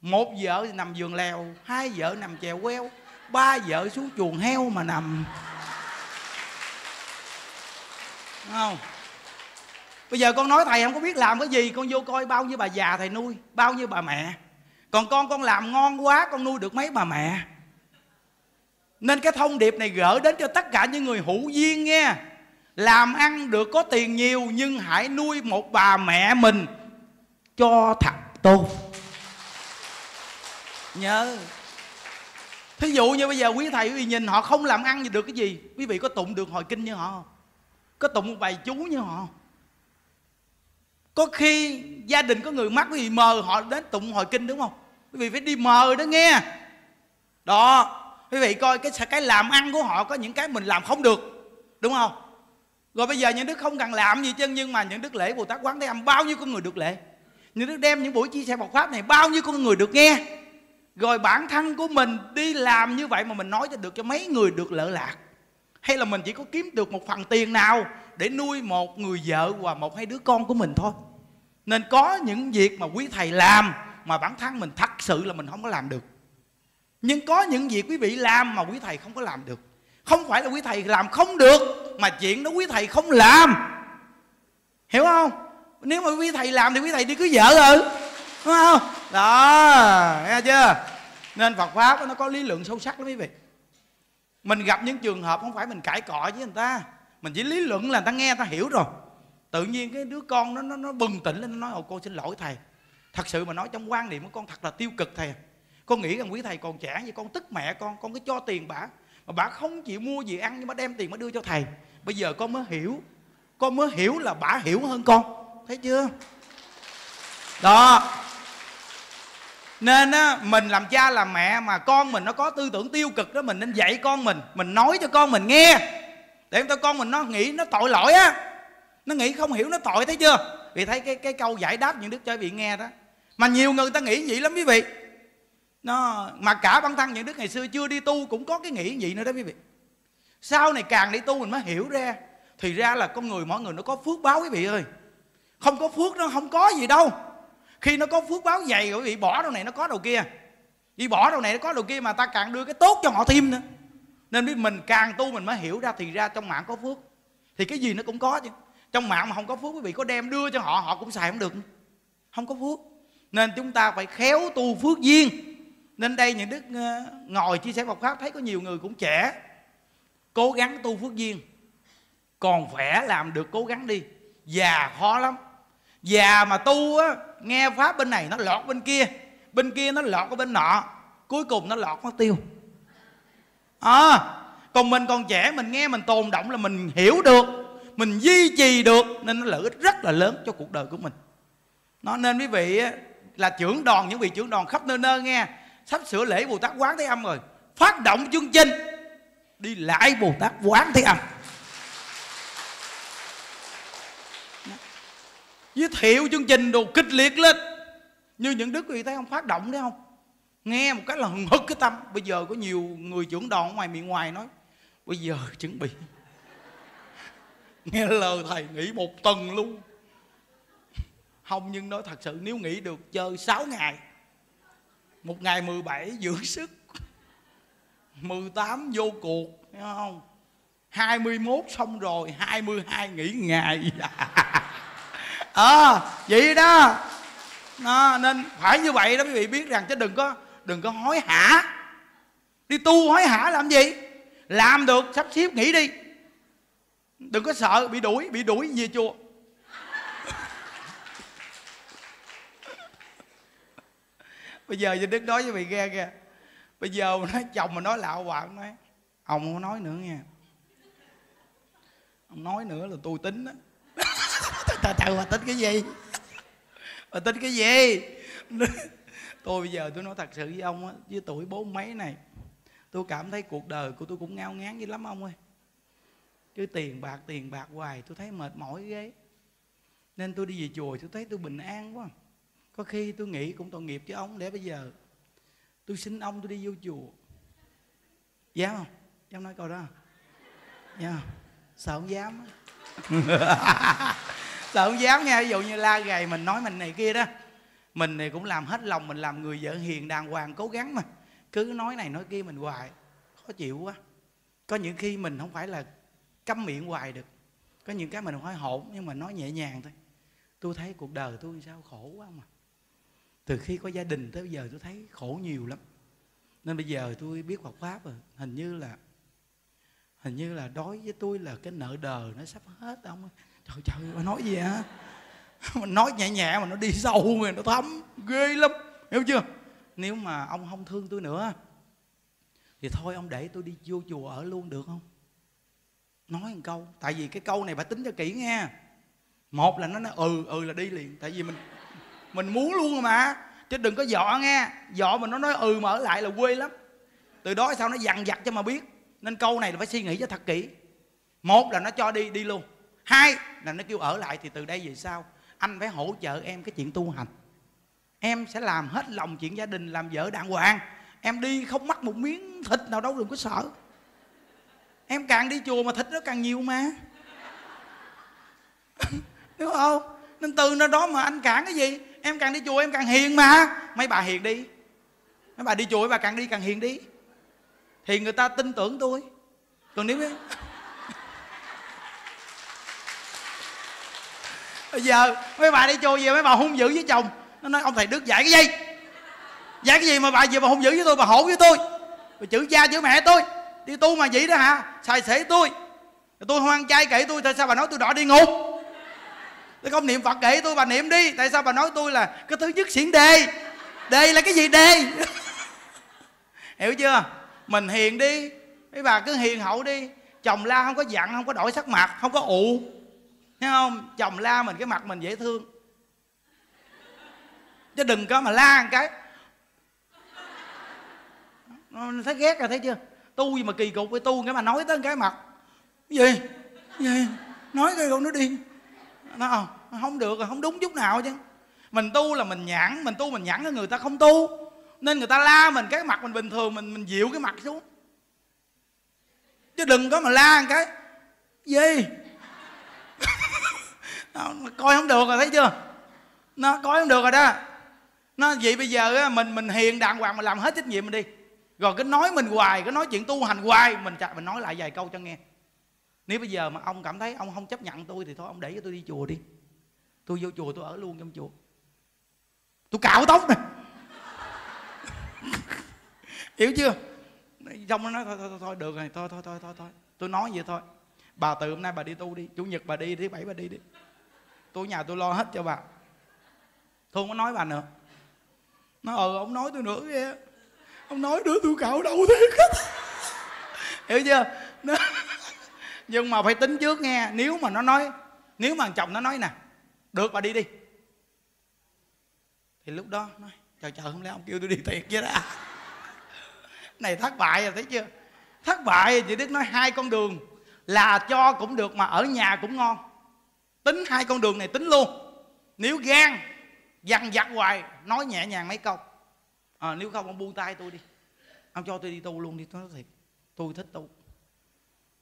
Một vợ thì nằm giường lèo, hai vợ nằm chèo queo, ba vợ xuống chuồng heo mà nằm. Đúng không? Bây giờ con nói thầy không có biết làm cái gì, con vô coi bao nhiêu bà già thầy nuôi, bao nhiêu bà mẹ. Còn con con làm ngon quá, con nuôi được mấy bà mẹ nên cái thông điệp này gỡ đến cho tất cả những người hữu duyên nghe. Làm ăn được có tiền nhiều, nhưng hãy nuôi một bà mẹ mình cho thật tốt. Nhớ. Thí dụ như bây giờ quý thầy quý vị nhìn họ không làm ăn gì được cái gì. Quý vị có tụng được hồi kinh như họ không? Có tụng một bài chú như họ không? Có khi gia đình có người mắc quý vị mờ họ đến tụng hồi kinh đúng không? Quý vị phải đi mờ đó nghe. Đó quý vị coi cái cái làm ăn của họ có những cái mình làm không được, đúng không? Rồi bây giờ những đức không cần làm gì chứ nhưng mà những đức lễ bồ tát quán thế âm, bao nhiêu con người được lễ? Những đức đem những buổi chia sẻ Phật pháp này, bao nhiêu con người được nghe? Rồi bản thân của mình đi làm như vậy mà mình nói cho được cho mấy người được lợi lạc. Hay là mình chỉ có kiếm được một phần tiền nào để nuôi một người vợ và một hai đứa con của mình thôi? Nên có những việc mà quý thầy làm mà bản thân mình thật sự là mình không có làm được nhưng có những việc quý vị làm mà quý thầy không có làm được. Không phải là quý thầy làm không được mà chuyện đó quý thầy không làm. Hiểu không? Nếu mà quý thầy làm thì quý thầy đi cưới vợ rồi. Đúng không? Đó nghe chưa? Nên phật pháp nó có lý luận sâu sắc lắm quý vị. Mình gặp những trường hợp không phải mình cãi cọ với người ta. Mình chỉ lý luận là người ta nghe người ta hiểu rồi. Tự nhiên cái đứa con nó nó, nó bừng tỉnh lên nó nói ồ con xin lỗi thầy. Thật sự mà nói trong quan niệm của con thật là tiêu cực thầy à con nghĩ rằng quý thầy còn trẻ vậy con tức mẹ con con cứ cho tiền bà mà bà không chịu mua gì ăn, nhưng mà đem tiền mà đưa cho thầy. Bây giờ con mới hiểu, con mới hiểu là bà hiểu hơn con. Thấy chưa? Đó. Nên á, mình làm cha làm mẹ mà con mình nó có tư tưởng tiêu cực đó, mình nên dạy con mình mình nói cho con mình nghe. Để cho con mình nó nghĩ nó tội lỗi á. Nó nghĩ không hiểu nó tội, thấy chưa? Vì thấy cái cái câu giải đáp những đức cho vị nghe đó. Mà nhiều người ta nghĩ vậy lắm quý vị nó, mà cả bản thân những đức ngày xưa chưa đi tu cũng có cái nghĩ gì nữa đó quý vị. Sau này càng đi tu mình mới hiểu ra, thì ra là con người mỗi người nó có phước báo quý vị ơi. Không có phước nó không có gì đâu. Khi nó có phước báo dày rồi quý vị bỏ đâu này nó có đầu kia. Đi bỏ đầu này nó có đầu kia mà ta càng đưa cái tốt cho họ thêm nữa. Nên biết mình càng tu mình mới hiểu ra, thì ra trong mạng có phước. Thì cái gì nó cũng có chứ. Trong mạng mà không có phước quý vị có đem đưa cho họ họ cũng xài không được không có phước. Nên chúng ta phải khéo tu phước duyên nên đây những đức ờ, ngồi chia sẻ Phật pháp thấy có nhiều người cũng trẻ cố gắng tu phước duyên còn khỏe làm được cố gắng đi. Già khó lắm. Già mà tu á nghe pháp bên này nó lọt bên kia bên kia nó lọt ở bên nọ cuối cùng nó lọt mất tiêu. À, còn mình còn trẻ mình nghe mình tồn động là mình hiểu được mình duy trì được nên nó lợi ích rất là lớn cho cuộc đời của mình. Nó nên quý vị là trưởng đoàn những vị trưởng đoàn khắp nơi nơi nghe sắp sửa lễ bồ tát quán thế âm rồi. Phát động chương trình. Đi lại bồ tát quán thế âm. Giới thiệu chương trình đồ kịch liệt lên. Như những đức quý thấy không phát động đấy không? Nghe một cái là hừng hực cái tâm. Bây giờ có nhiều người trưởng đoàn ngoài miệng ngoài nói, bây giờ chuẩn bị. Nghe lời thầy nghỉ một tuần luôn. Không nhưng nói thật sự, nếu nghỉ được chơi 6 ngày một ngày 17 dưỡng sức 18 vô cuộc hiểu không? 21 xong rồi 22 nghỉ ngày. (laughs) À, vậy đó. À, nên phải như vậy đó quý vị biết rằng chứ đừng có đừng có hối hả. Đi tu hối hả làm gì? Làm được sắp xếp nghỉ đi. Đừng có sợ bị đuổi bị đuổi về chùa. Bây giờ cho đức nói với mày nghe kìa. Bây giờ mà nói chồng mà nói lạo bạn nói ông không nói nữa nha ông nói nữa là tôi tính á. Từ từ mà tính cái gì? Mà tính cái gì? Tôi bây giờ tôi nói thật sự với ông á với tuổi bốn mấy này tôi cảm thấy cuộc đời của tôi cũng ngao ngán như lắm ông ơi. Cứ tiền bạc tiền bạc hoài tôi thấy mệt mỏi ghê. Nên tôi đi về chùa tôi thấy tôi bình an quá có khi tôi nghĩ cũng tội nghiệp chứ ông, để bây giờ tôi xin ông tôi đi vô chùa. Dám không? Dám nói câu đó dám không? Sợ không dám (laughs) sợ không dám nha, ví dụ như la gầy mình nói mình này kia đó. Mình thì cũng làm hết lòng, mình làm người vợ hiền đàng hoàng, cố gắng mà. Cứ nói này nói kia mình hoài, khó chịu quá. Có những khi mình không phải là câm miệng hoài được. Có những cái mình không phải hổn, nhưng mà nói nhẹ nhàng thôi. Tôi thấy cuộc đời tôi sao khổ quá mà từ khi có gia đình tới bây giờ tôi thấy khổ nhiều lắm. Nên bây giờ tôi biết Phật pháp rồi, hình như là, hình như là đối với tôi là cái nợ đời nó sắp hết ông trời trời mà nói gì hả? (laughs) Nói nhẹ nhẹ mà nó đi sâu rồi nó thấm, ghê lắm, hiểu chưa? Nếu mà ông không thương tôi nữa, thì thôi ông để tôi đi vô chùa ở luôn được không? Nói một câu, tại vì cái câu này phải tính cho kỹ nghe. Một là nó nói ừ ừ là đi liền, tại vì mình mình muốn luôn mà. Chứ đừng có dọ nghe. Dọ mà nó nói ừ mà ở lại là quê lắm. Từ đó sao nó dằn vặt cho mà biết. Nên câu này là phải suy nghĩ cho thật kỹ. Một là nó cho đi đi luôn. Hai là nó kêu ở lại thì từ đây về sau, anh phải hỗ trợ em cái chuyện tu hành. Em sẽ làm hết lòng chuyện gia đình, làm vợ đàng hoàng. Em đi không mắc một miếng thịt nào đâu, đừng có sợ. Em càng đi chùa mà thịt nó càng nhiều mà. (laughs) Đúng không? Nên từ nơi đó mà anh cản cái gì? Em càng đi chùa em càng hiền mà. Mấy bà hiền đi. Mấy bà đi chùa mấy bà càng đi càng hiền đi. Thì người ta tin tưởng tôi. Còn nếu bây giờ, mấy bà đi chùa về mấy bà hung dữ với chồng. Nó nói, ông thầy đức dạy cái gì? Dạy cái gì mà bà về bà hung dữ với tôi, bà hổ với tôi? Bà chữ cha, chữ mẹ tôi. Đi tu mà vậy đó hả? Xài xể tôi. Tôi không ăn chay tôi tại sao bà nói tôi đọa đi ngục? Tôi không niệm phật kệ tôi bà niệm đi. Tại sao bà nói tôi là cái thứ nhất xiển đề đề là cái gì đề (laughs) hiểu chưa? Mình hiền đi. Mấy bà cứ hiền hậu đi. Chồng la không có giận, không có đổi sắc mặt, không có ụ. Thấy không? Chồng la mình, cái mặt mình dễ thương. Chứ đừng có mà la một cái. Nó thấy ghét rồi, thấy chưa? Tu gì mà kỳ cục với tu cái mà nói tới cái mặt. Cái gì? Cái gì? Nói cái con nó đi nó ờ, không không được rồi, không đúng chút nào chứ. Mình tu là mình nhãn, mình tu mình nhãn người ta không tu. Nên người ta la mình cái mặt mình bình thường, mình mình dịu cái mặt xuống. Chứ đừng có mà la một cái, gì? (laughs) Coi không được rồi, thấy chưa? Nó coi không được rồi đó. Nó, vậy bây giờ mình mình hiền đàng hoàng, mình làm hết trách nhiệm mình đi. Rồi cứ nói mình hoài, cứ nói chuyện tu hành hoài, mình mình nói lại vài câu cho nghe nếu bây giờ mà ông cảm thấy ông không chấp nhận tôi thì thôi ông để cho tôi đi chùa đi. Tôi vô chùa tôi ở luôn trong chùa. Tôi cạo tóc nè. (laughs) Hiểu chưa? Xong nó nói thôi, thôi thôi thôi được rồi thôi thôi thôi thôi thôi. Tôi nói vậy thôi. Bà từ hôm nay bà đi tu đi chủ nhật bà đi thứ bảy bà đi đi. Tôi nhà tôi lo hết cho bà. Tôi không có nói bà nữa. Nó ờ ông nói tôi nữa kìa. Ông nói nữa tôi cạo đầu thiệt (laughs) hiểu chưa? Nó, nhưng mà phải tính trước nghe nếu mà nó nói nếu mà chồng nó nói nè được bà đi đi. Thì lúc đó nói chờ chờ không lẽ ông kêu tôi đi thiệt chứ đó. Này thất bại rồi thấy chưa? Thất bại chị đức nói hai con đường là cho cũng được mà ở nhà cũng ngon. Tính hai con đường này tính luôn. Nếu gan dằn vặt hoài nói nhẹ nhàng mấy câu. À, nếu không ông buông tay tôi đi ông cho tôi đi tu luôn đi tôi nói thiệt tôi thích tu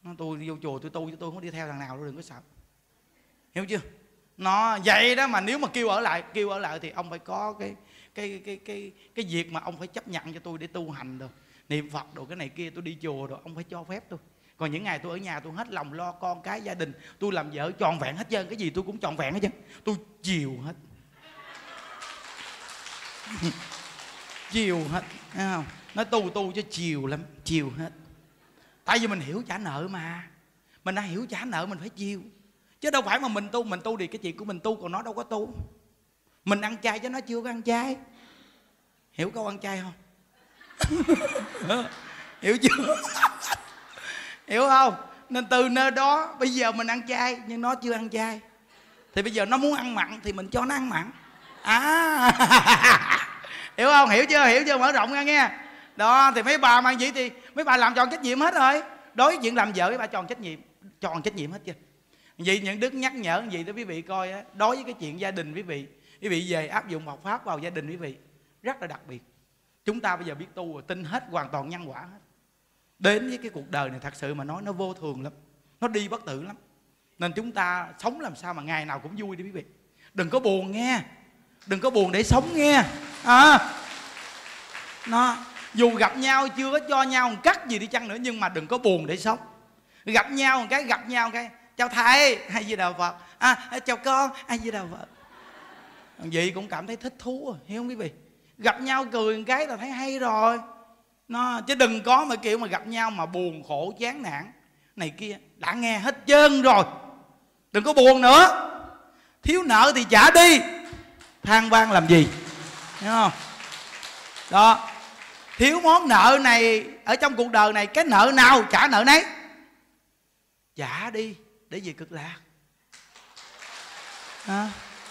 nó tôi đi vô chùa tôi tu chứ tôi không đi theo thằng nào đâu, đừng có sợ. Hiểu chưa? Nó, vậy đó mà nếu mà kêu ở lại, kêu ở lại thì ông phải có cái cái cái cái cái việc mà ông phải chấp nhận cho tôi để tu hành được niệm phật đồ, cái này kia, tôi đi chùa rồi ông phải cho phép tôi. Còn những ngày tôi ở nhà tôi hết lòng lo con cái gia đình, tôi làm vợ tròn vẹn hết trơn, cái gì tôi cũng tròn vẹn hết trơn, tôi chiều hết. (laughs) Chiều hết, thấy không? Nói tu tu cho chiều lắm, chiều hết tại vì mình hiểu trả nợ mà. Mình đã hiểu trả nợ mình phải chiều chứ đâu phải mà mình tu mình tu thì cái chuyện của mình tu còn nó đâu có tu. Mình ăn chay chứ nó chưa có ăn chay. Hiểu câu ăn chay không? (laughs) Hiểu chưa? Hiểu không? Nên từ nơi đó bây giờ mình ăn chay nhưng nó chưa ăn chay. Thì bây giờ nó muốn ăn mặn thì mình cho nó ăn mặn. À. (laughs) Hiểu không? Hiểu chưa? Hiểu chưa? Mở rộng ra nghe. Đó thì mấy bà mang gì thì mấy bà làm tròn trách nhiệm hết rồi. Đối với chuyện làm vợ, mấy bà tròn trách nhiệm, tròn trách nhiệm hết chưa vậy những đức nhắc nhở gì đó quý vị coi á, đối với cái chuyện gia đình quý vị. Quý vị về áp dụng học pháp vào gia đình quý vị, rất là đặc biệt. Chúng ta bây giờ biết tu rồi, tin hết, hoàn toàn nhân quả hết. Đến với cái cuộc đời này, thật sự mà nói, nó vô thường lắm. Nó đi bất tử lắm. Nên chúng ta sống làm sao mà ngày nào cũng vui đi quý vị. Đừng có buồn nghe. Đừng có buồn để sống nghe. À. Nó dù gặp nhau chưa có cho nhau một cắt gì đi chăng nữa, nhưng mà đừng có buồn để sống. Gặp nhau một cái, gặp nhau một cái, chào thầy, hay gì đạo phật à chào con, hay gì đạo phật vậy cũng cảm thấy thích thú rồi hiểu không quý vị? Gặp nhau cười một cái là thấy hay rồi. Nó, chứ đừng có mà kiểu mà gặp nhau mà buồn khổ, chán nản. Này kia, đã nghe hết trơn rồi, đừng có buồn nữa. Thiếu nợ thì trả đi. Than van làm gì? Hiểu không? Đó thiếu món nợ này ở trong cuộc đời này cái nợ nào trả nợ nấy. Trả đi để về cực lạc. À,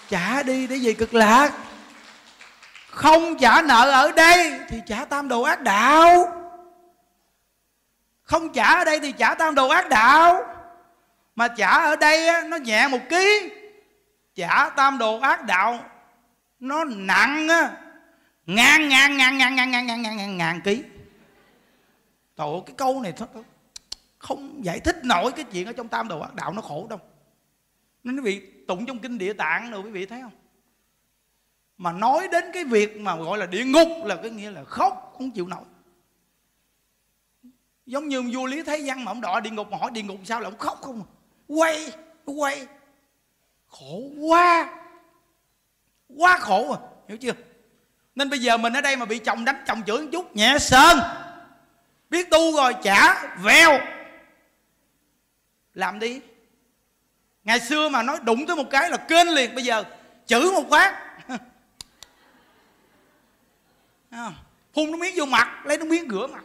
trả đi để về cực lạc. Không trả nợ ở đây thì trả tam đồ ác đạo. Không trả ở đây thì trả tam đồ ác đạo. Mà trả ở đây nó nhẹ một ký. Trả tam đồ ác đạo nó nặng á ngàn ngàn ngàn ngàn ngàn ngàn ngàn ngàn ngàn ngàn ký. Trời ơi, cái câu này không giải thích nổi cái chuyện ở trong tam đồ ác đạo nó khổ đâu. Nên quý vị tụng trong kinh địa tạng rồi quý vị thấy không? Mà nói đến cái việc mà gọi là địa ngục là cái nghĩa là khóc, không chịu nổi. Giống như vua lý thế văn mà ông đọa địa ngục mà hỏi địa ngục sao là ông khóc không à? quay quay. Khổ quá. Quá khổ à hiểu chưa? Nên bây giờ mình ở đây mà bị chồng đánh chồng chửi một chút. Nhẹ sơn. Biết tu rồi trả vèo làm đi. Ngày xưa mà nói đụng tới một cái là kênh liền bây giờ chửi một phát. (laughs) Phun nước miếng vô mặt lấy nước miếng rửa mặt.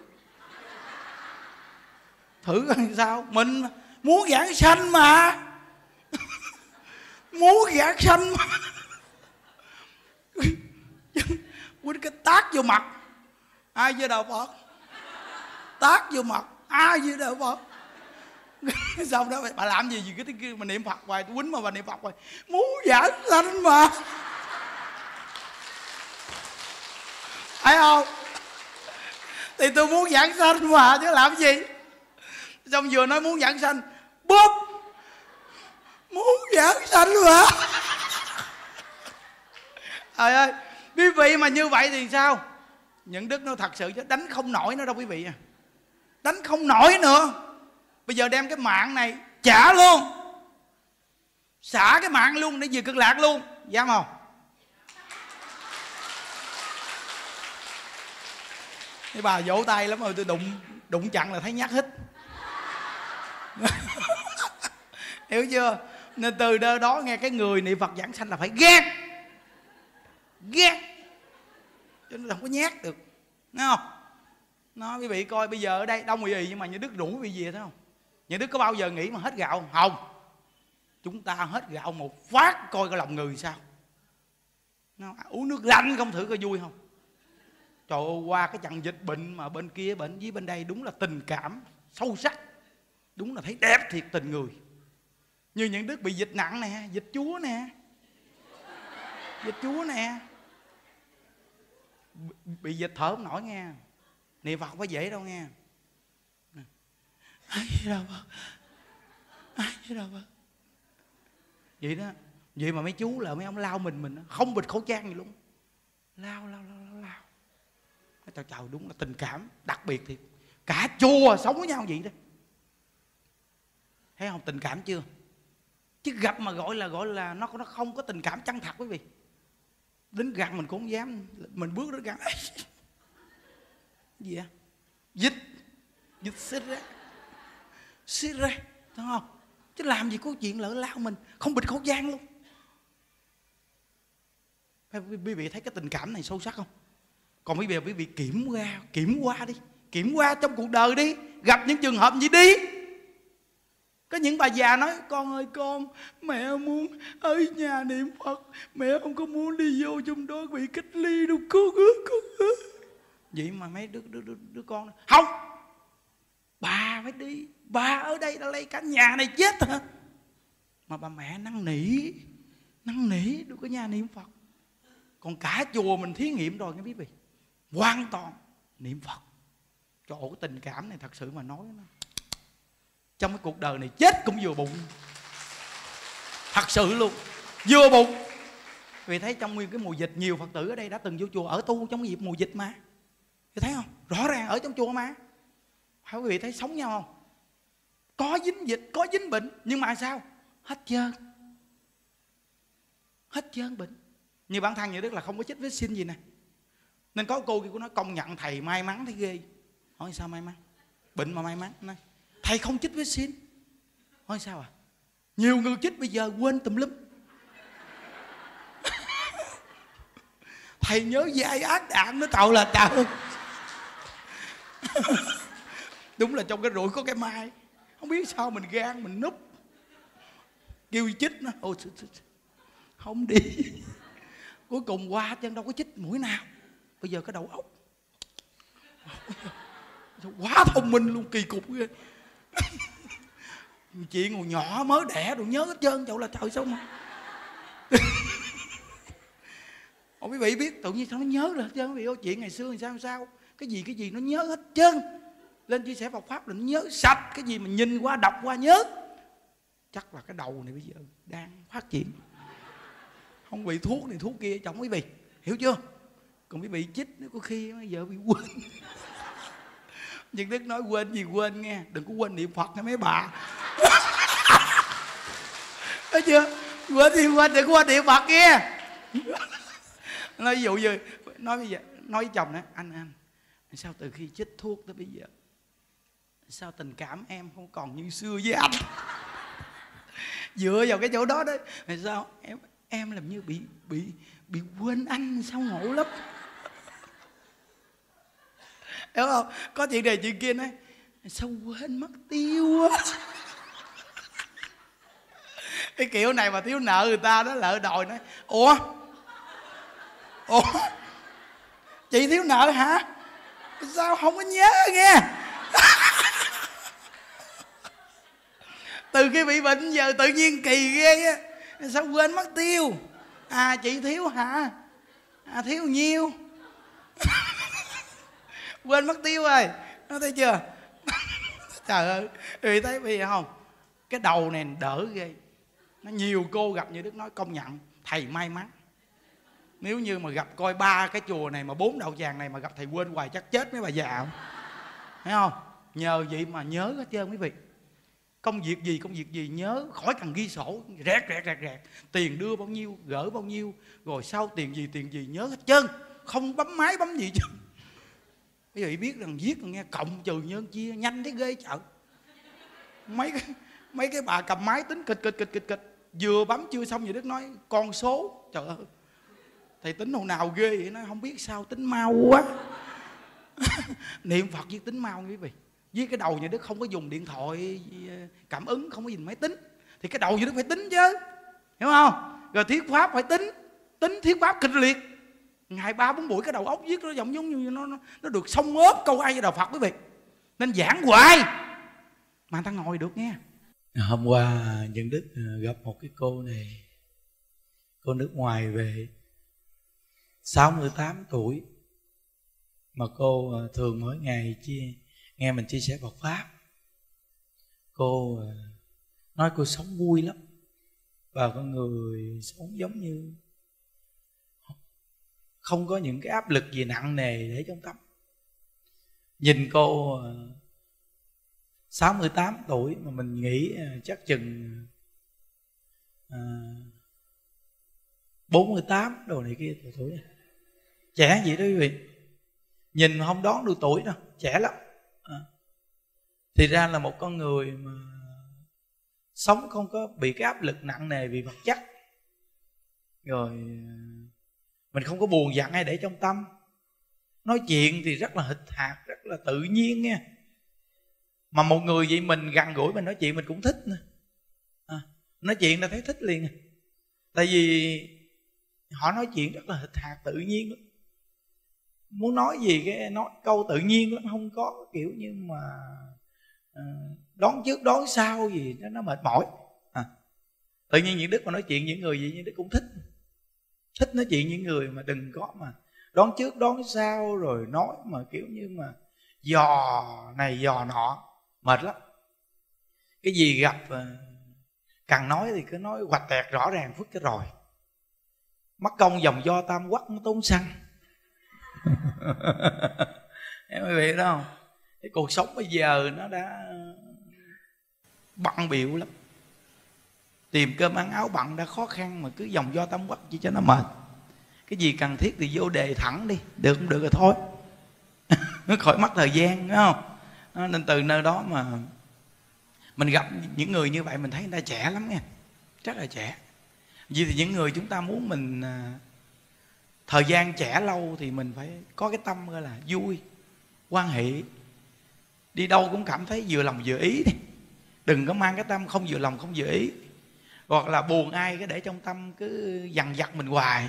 Thử coi sao. Mình muốn giảng sanh mà. (laughs) Muốn giảng sanh mà (laughs) quýnh cái tát vô mặt. Ai với đạo phật? Tát vô mặt. Ai với đạo phật? (laughs) Xong đó, bà làm gì gì cái tiếng kia, mà niệm phật hoài, quýnh mà bà niệm phật hoài. Muốn giảng sanh mà. Thấy không? Thì tôi muốn giảng sanh mà, chứ làm gì? Xong vừa nói muốn giảng sanh bóp muốn giảng sanh mà. Trời ơi quý vị mà như vậy thì sao? Những đức nó thật sự chứ đánh không nổi nữa đâu quý vị à. Đánh không nổi nữa. Bây giờ đem cái mạng này trả luôn. Xả cái mạng luôn để về cực lạc luôn. Dám không cái bà vỗ tay lắm rồi tôi đụng đụng chặn là thấy nhát hít. (laughs) Hiểu chưa? Nên từ đó, đó nghe cái người niệm phật giảng sanh là phải ghét ghét. Cho nên là không có nhát được. Nghe không? Nó quý vị coi, bây giờ ở đây đông gì nhưng mà như đức rủ quý vị về thấy không? Như đức có bao giờ nghĩ mà hết gạo không? Không. Chúng ta hết gạo một phát coi cái lòng người sao? Nó uống nước lạnh không thử coi vui không? Trời ơi, qua cái trận dịch bệnh mà bên kia bệnh với bên đây đúng là tình cảm sâu sắc. Đúng là thấy đẹp thiệt tình người. Như những đức bị dịch nặng nè, dịch chúa nè. Dịch chúa nè bị dịch thở không nổi nghe. Niệm phật có dễ đâu nghe. Ai đâu ai đâu vậy đó vậy mà mấy chú là mấy ông lao mình mình không bịt khẩu trang gì luôn. Lao lao lao lao lao. Trời trời đúng là tình cảm đặc biệt thiệt. Cả chùa sống với nhau vậy đó. Thấy không tình cảm chưa? Chứ gặp mà gọi là gọi là nó nó không có tình cảm chân thật quý vị đến gần mình cũng không dám. Mình bước đến gần (laughs) gì vậy? Dịch. Dịch xích ra. Xích ra. Thấy không? Chứ làm gì có chuyện lỡ lao mình. Không bịt khẩu trang luôn. Quý vị thấy cái tình cảm này sâu sắc không? Còn bây giờ quý vị kiểm qua kiểm qua đi. Kiểm qua trong cuộc đời đi. Gặp những trường hợp gì đi có những bà già nói con ơi con mẹ muốn ở nhà niệm phật. Mẹ không có muốn đi vô trong đó bị cách ly đâu. Con ơi con ơi vậy mà mấy đứa, đứa, đứa, đứa con không bà phải đi. Bà ở đây đã lấy cả nhà này chết hả? Mà bà mẹ năn nỉ năn nỉ được có nhà niệm phật. Còn cả chùa mình thí nghiệm rồi nghe biết vị hoàn toàn niệm phật. Chỗ tình cảm này thật sự mà nói nó trong cái cuộc đời này chết cũng vừa bụng. Thật sự luôn, vừa bụng. Vì thấy trong nguyên cái mùa dịch, nhiều phật tử ở đây đã từng vô chùa, ở tu trong dịp mùa dịch mà. Thì thấy không? Rõ ràng ở trong chùa mà. Phải quý vị thấy sống nhau không? Có dính dịch, có dính bệnh, nhưng mà sao? Hết trơn. Hết trơn bệnh. Như bản thân như đức là không có chích vaccine gì nè. Nên có cô kia của nó công nhận thầy may mắn, thấy ghê. Hỏi sao may mắn? Bệnh mà may mắn, nói thầy không chích vaccine nói sao à? Nhiều người chích bây giờ quên tùm lum. (laughs) Thầy nhớ dai ác đạn nó tạo là tạo. (laughs) Đúng là trong cái rủi có cái mai. Không biết sao mình gan mình núp. Kêu chích nó. Ôi không đi. (laughs) Cuối cùng qua chân đâu có chích mũi nào. Bây giờ cái đầu óc quá thông minh luôn, kỳ cục ghê chị ngồi nhỏ mới đẻ rồi nhớ hết trơn chậu là trời sao mà? (laughs) Ồ, quý vị biết tự nhiên sao nó nhớ là hết trơn? Quý vị ơi chuyện ngày xưa làm sao sao? Cái gì cái gì nó nhớ hết trơn? Lên chia sẻ Phật pháp là nó nhớ sạch cái gì mình nhìn qua đọc qua nhớ. Chắc là cái đầu này bây giờ đang phát triển. Không bị thuốc này thuốc kia chồng quý vị hiểu chưa? Còn quý vị chích nó có khi bây giờ bị quên nhưng đức nói quên gì quên nghe, đừng có quên niệm phật nha mấy bà. (laughs) Thấy chưa? Quên thì quên, đừng có quên niệm phật nghe. Nói ví dụ như, nói bây giờ, nói với chồng nè, anh anh, sao từ khi chích thuốc tới bây giờ, sao tình cảm em không còn như xưa với anh? (laughs) Dựa vào cái chỗ đó đấy sao em em làm như bị bị bị quên anh, sao ngộ lắm hiểu không? Có chuyện này chuyện kia nói, sao quên mất tiêu á (laughs) cái kiểu này mà thiếu nợ người ta đó, lỡ đòi nói, ủa? Ủa? Chị thiếu nợ hả? Sao không có nhớ nghe? (laughs) Từ khi bị bệnh giờ tự nhiên kỳ ghê á. Sao quên mất tiêu? À chị thiếu hả? À thiếu nhiêu? (laughs) quên mất tiêu rồi. Nó thấy chưa? (laughs) Trời ơi vì thấy bây giờ không? Cái đầu này đỡ ghê. Nó nhiều cô gặp như đức nói, công nhận, thầy may mắn. Nếu như mà gặp coi ba cái chùa này mà bốn đạo tràng này mà gặp thầy quên hoài chắc chết mấy bà già. Không thấy không? Nhờ vậy mà nhớ hết trơn quý vị. Công việc gì, công việc gì, nhớ khỏi cần ghi sổ. Rẹt rẹt rẹt rẹt. Tiền đưa bao nhiêu, gỡ bao nhiêu, rồi sau tiền gì tiền gì, nhớ hết trơn. Không bấm máy, bấm gì chứ bây giờ biết rằng viết nghe cộng trừ nhân chia, nhanh thế ghê chợ. Mấy cái mấy cái bà cầm máy tính kịch kịch kịch kịch kịch. Vừa bấm chưa xong gì đức nói, con số. Trời ơi. Thầy tính hồi nào ghê vậy? Nó không biết sao, tính mau quá. (laughs) Niệm phật với tính mau quý vị. Với cái đầu nhà đức không có dùng điện thoại ờ, cảm ứng, không có dùng máy tính. Thì cái đầu nhà đức phải tính chứ. Hiểu không? Rồi thuyết pháp phải tính. Tính thuyết pháp kịch liệt ngày ba bốn buổi cái đầu óc viết nó giống giống như nó nó, nó được xông ốp câu ai với đạo phật quý vị. Nên giảng hoài. Mà ta ngồi được nghe. Hôm qua nhân đức ờ, gặp một cái cô này. Cô nước ngoài về. 68 tuổi. Mà cô ờ, thường mỗi ngày chia nghe mình chia sẻ Phật pháp. Cô ờ, nói cô sống vui lắm. Và con người sống giống như không có những cái áp lực gì nặng nề để trong tâm. Nhìn cô ờ, 68 tuổi mà mình nghĩ ờ, chắc chừng ờ, à, 48 đồ này kia tuổi này. Trẻ vậy đó quý vị? Nhìn không đón được tuổi đâu trẻ lắm. À. thì ra là một con người mà sống không có bị cái áp lực nặng nề vì vật chất. Rồi mình không có buồn giận hay để trong tâm. Nói chuyện thì rất là hịch hạt rất là tự nhiên nha mà một người vậy mình gần gũi mình nói chuyện mình cũng thích nữa. À, nói chuyện là thấy thích liền. Tại vì họ nói chuyện rất là hịch hạt tự nhiên lắm. Muốn nói gì cái nói câu tự nhiên lắm không có kiểu như mà ờ, à, đón trước đón sau gì nó nó mệt mỏi. À. tự nhiên những đức mà nói chuyện những người gì như đức cũng thích thích nói chuyện những người mà đừng có mà đón trước đón sau rồi nói mà kiểu như mà dò này dò nọ. Mệt lắm. Cái gì gặp ờ, càng cần nói thì cứ nói hoạch tẹt rõ ràng phức cái rồi. Mất công dòng do tam quắc nó tốn xăng. (laughs) Em quý vị đó không? Cái cuộc sống bây giờ nó đã bận biểu lắm tìm cơm ăn áo bận đã khó khăn mà cứ dòng do tâm quắc chỉ cho nó mệt. Cái gì cần thiết thì vô đề thẳng đi, được không được rồi thôi. (laughs) Nó khỏi mất thời gian đúng không? Nên từ nơi đó mà mình gặp những người như vậy mình thấy người ta trẻ lắm nha, rất là trẻ. Vì thì những người chúng ta muốn mình à, thời gian trẻ lâu thì mình phải có cái tâm gọi là vui, quan hệ. Đi đâu cũng cảm thấy vừa lòng vừa ý đi. Đừng có mang cái tâm không vừa lòng không vừa ý hoặc là buồn ai cái để trong tâm cứ dằn vặt mình hoài.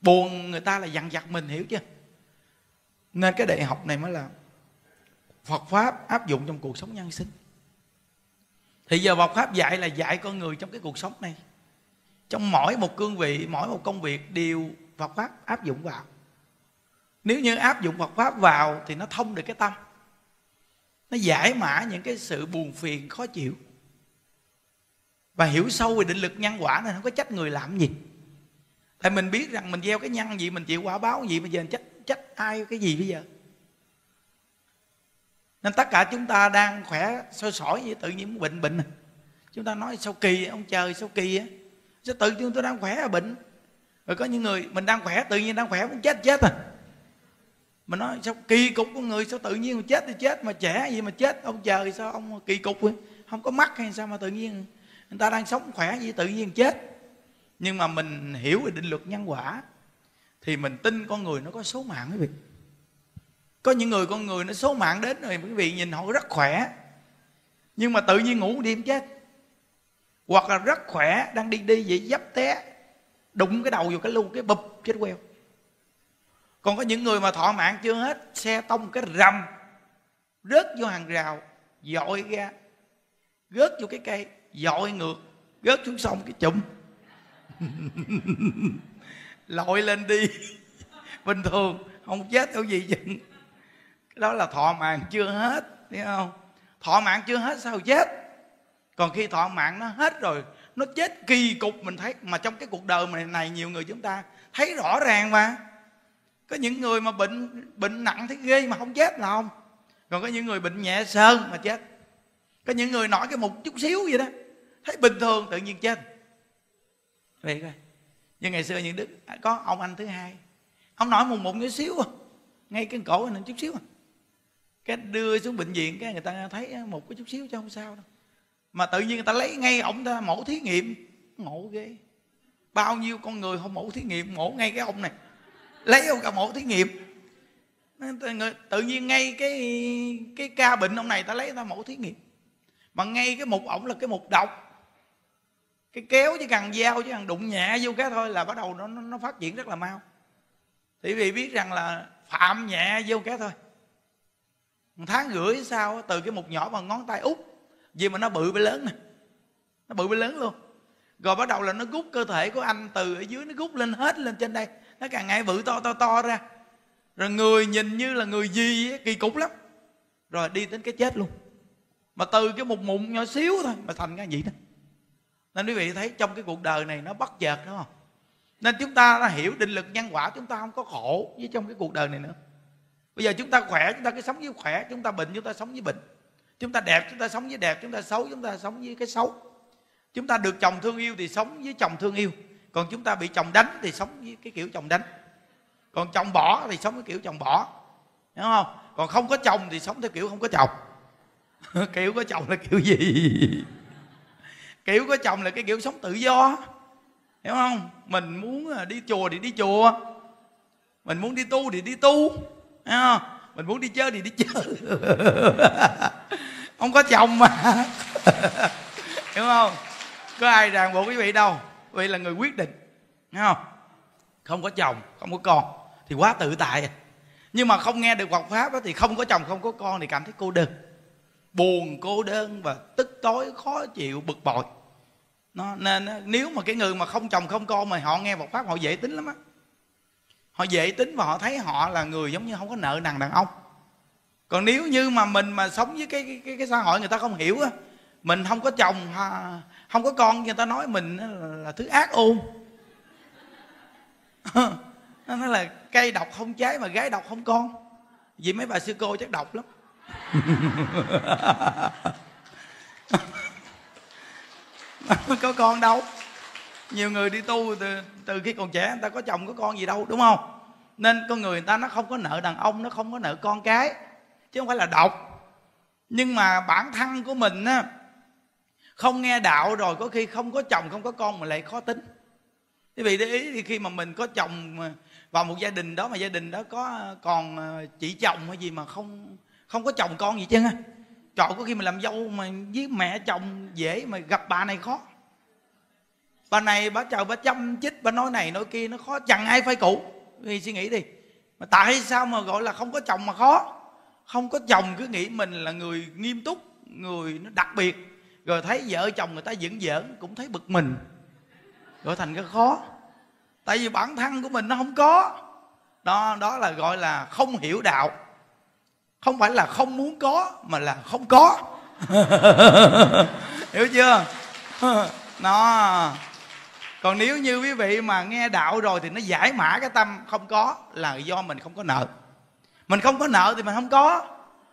Buồn người ta là dằn vặt mình, hiểu chưa? Nên cái đại học này mới là Phật pháp áp dụng trong cuộc sống nhân sinh. Thì giờ Phật pháp dạy là dạy con người trong cái cuộc sống này. Trong mỗi một cương vị, mỗi một công việc đều Phật pháp áp dụng vào. Nếu như áp dụng Phật pháp vào thì nó thông được cái tâm. Nó giải mã những cái sự buồn phiền khó chịu và hiểu sâu về định lực nhân quả này không có trách người làm gì. Tại mình biết rằng mình gieo cái nhân gì, mình chịu quả báo gì, bây giờ trách trách ai cái gì bây giờ? Nên tất cả chúng ta đang khỏe, sôi sỏi như tự nhiên bệnh bệnh. Chúng ta nói sao kỳ, ông trời sao kỳ á, sao tự chúng tôi đang khỏe là bệnh? Rồi có những người, mình đang khỏe, tự nhiên đang khỏe cũng chết chết à. Mình nói sao, kỳ cục của người sao tự nhiên mà chết thì chết, mà trẻ gì mà chết, ông trời, sao ông kỳ cục ấy? không có mắt hay sao mà tự nhiên người ta đang sống khỏe gì tự nhiên chết. Nhưng mà mình hiểu về định luật nhân quả, thì mình tin con người nó có số mạng quý vị. Có những người, con người nó số mạng đến rồi quý vị nhìn họ rất khỏe, nhưng mà tự nhiên ngủ đêm chết. Hoặc là rất khỏe, đang đi đi vậy dấp té, đụng cái đầu vào cái lu, cái bụp, chết queo. Còn có những người mà thọ mạng chưa hết, xe tông cái rầm, rớt vô hàng rào, dội ra, rớt vô cái cây dội ngược rớt xuống sông cái chùm (laughs) lội lên đi. (laughs) Bình thường không chết đâu gì chứ đó là thọ mạng chưa hết thấy không? Thọ mạng chưa hết sao chết? Còn khi thọ mạng nó hết rồi nó chết kỳ cục mình thấy mà trong cái cuộc đời này, này nhiều người chúng ta thấy rõ ràng mà. Có những người mà bệnh bệnh nặng thấy ghê mà không chết là không. Còn có những người bệnh nhẹ sơn mà chết. Có những người nổi cái một chút xíu vậy đó thấy bình thường, tự nhiên chết. Vậy coi. Như ngày xưa những đức à, có ông anh thứ hai. Ông nổi mùng một chút xíu à, ngay cái cổ này chút xíu à. cái đưa xuống bệnh viện, cái người ta thấy một cái chút xíu chứ không sao đâu. Mà tự nhiên người ta lấy ngay ông ta mổ thí nghiệm. Ngộ ghê. Bao nhiêu con người không mổ thí nghiệm, mổ ngay cái ông này. Lấy ông cả mổ thí nghiệm. Tự nhiên ngay cái cái ca bệnh ông này ta lấy ta mổ thí nghiệm. Mà ngay cái mục ổng là cái mục độc cái kéo chỉ cần dao chỉ cần đụng nhẹ vô cái thôi là bắt đầu nó nó phát triển rất là mau. Thì vì biết rằng là phạm nhẹ vô cái thôi. Một tháng rưỡi sau từ cái mục nhỏ bằng ngón tay út vì mà nó bự bị lớn nè. Nó bự bị lớn luôn. Rồi bắt đầu là nó rút cơ thể của anh từ ở dưới nó rút lên hết lên trên đây. Nó càng ngày bự to to to ra. Rồi người nhìn như là người gì ấy, kỳ cục lắm. Rồi đi đến cái chết luôn. Mà từ cái một mụn nhỏ xíu thôi mà thành cái gì đó nên quý vị thấy trong cái cuộc đời này nó bất chợt đúng không nên chúng ta đã hiểu định lực nhân quả chúng ta không có khổ với trong cái cuộc đời này nữa bây giờ chúng ta khỏe chúng ta cứ sống với khỏe chúng ta bệnh chúng ta sống với bệnh chúng ta đẹp chúng ta sống với đẹp chúng ta xấu chúng ta sống với cái xấu chúng ta được chồng thương yêu thì sống với chồng thương yêu còn chúng ta bị chồng đánh thì sống với cái kiểu chồng đánh còn chồng bỏ thì sống với kiểu chồng bỏ đúng không còn không có chồng thì sống theo kiểu không có chồng kiểu có chồng là kiểu gì kiểu có chồng là cái kiểu sống tự do. Hiểu không? Mình muốn à, đi chùa thì đi chùa. Mình muốn đi tu thì đi tu. Hiểu không? Mình muốn đi chơi thì đi chơi. (laughs) Không có chồng mà. (laughs) Hiểu không? Có ai ràng buộc quý vị đâu. Quý vị là người quyết định. Hiểu không? Không có chồng không có con thì quá tự tại. Nhưng mà không nghe được Phật pháp đó, thì không có chồng không có con thì cảm thấy cô đơn buồn cô đơn và tức tối khó chịu bực bội. Nó nên nếu mà cái người mà không chồng không con mà họ nghe một pháp họ dễ tính lắm á. Họ dễ tính và họ thấy họ là người giống như không có nợ nần đàn ông. Còn nếu như mà mình mà sống với cái cái cái, cái xã hội người ta không hiểu á mình không có chồng không có con người ta nói mình là, là thứ ác ôn (laughs) nó nói là cây độc không trái mà gái độc không con. Vì mấy bà sư cô chắc độc lắm có con đâu. Nhiều người đi tu từ, từ khi còn trẻ người ta có chồng có con gì đâu đúng không? Nên con người người ta nó không có nợ đàn ông nó không có nợ con cái chứ không phải là độc. Nhưng mà bản thân của mình á không nghe đạo rồi có khi không có chồng không có con mà lại khó tính. Quý vị để ý thì khi mà mình có chồng vào một gia đình đó mà gia đình đó có ờ, còn ờ, chị chồng hay gì mà không không có chồng con gì chứ á? Trời, có khi mình làm dâu mà với mẹ chồng dễ mà gặp bà này khó. Bà này bà chờ bà chăm chích, bà nói này nói kia, nó khó. Chẳng ai phải cụ. Thì suy nghĩ đi. Mà tại sao mà gọi là không có chồng mà khó? Không có chồng cứ nghĩ mình là người nghiêm túc, người nó đặc biệt. Rồi thấy vợ chồng người ta giỡn giỡn, cũng thấy bực mình. Rồi thành cái khó. Tại vì bản thân của mình nó không có. Đó đó là gọi là không hiểu đạo không phải là không muốn có mà là không có. (laughs) Hiểu chưa? Nó còn nếu như quý vị mà nghe đạo rồi thì nó giải mã cái tâm không có là do mình không có nợ. Mình không có nợ thì mình không có.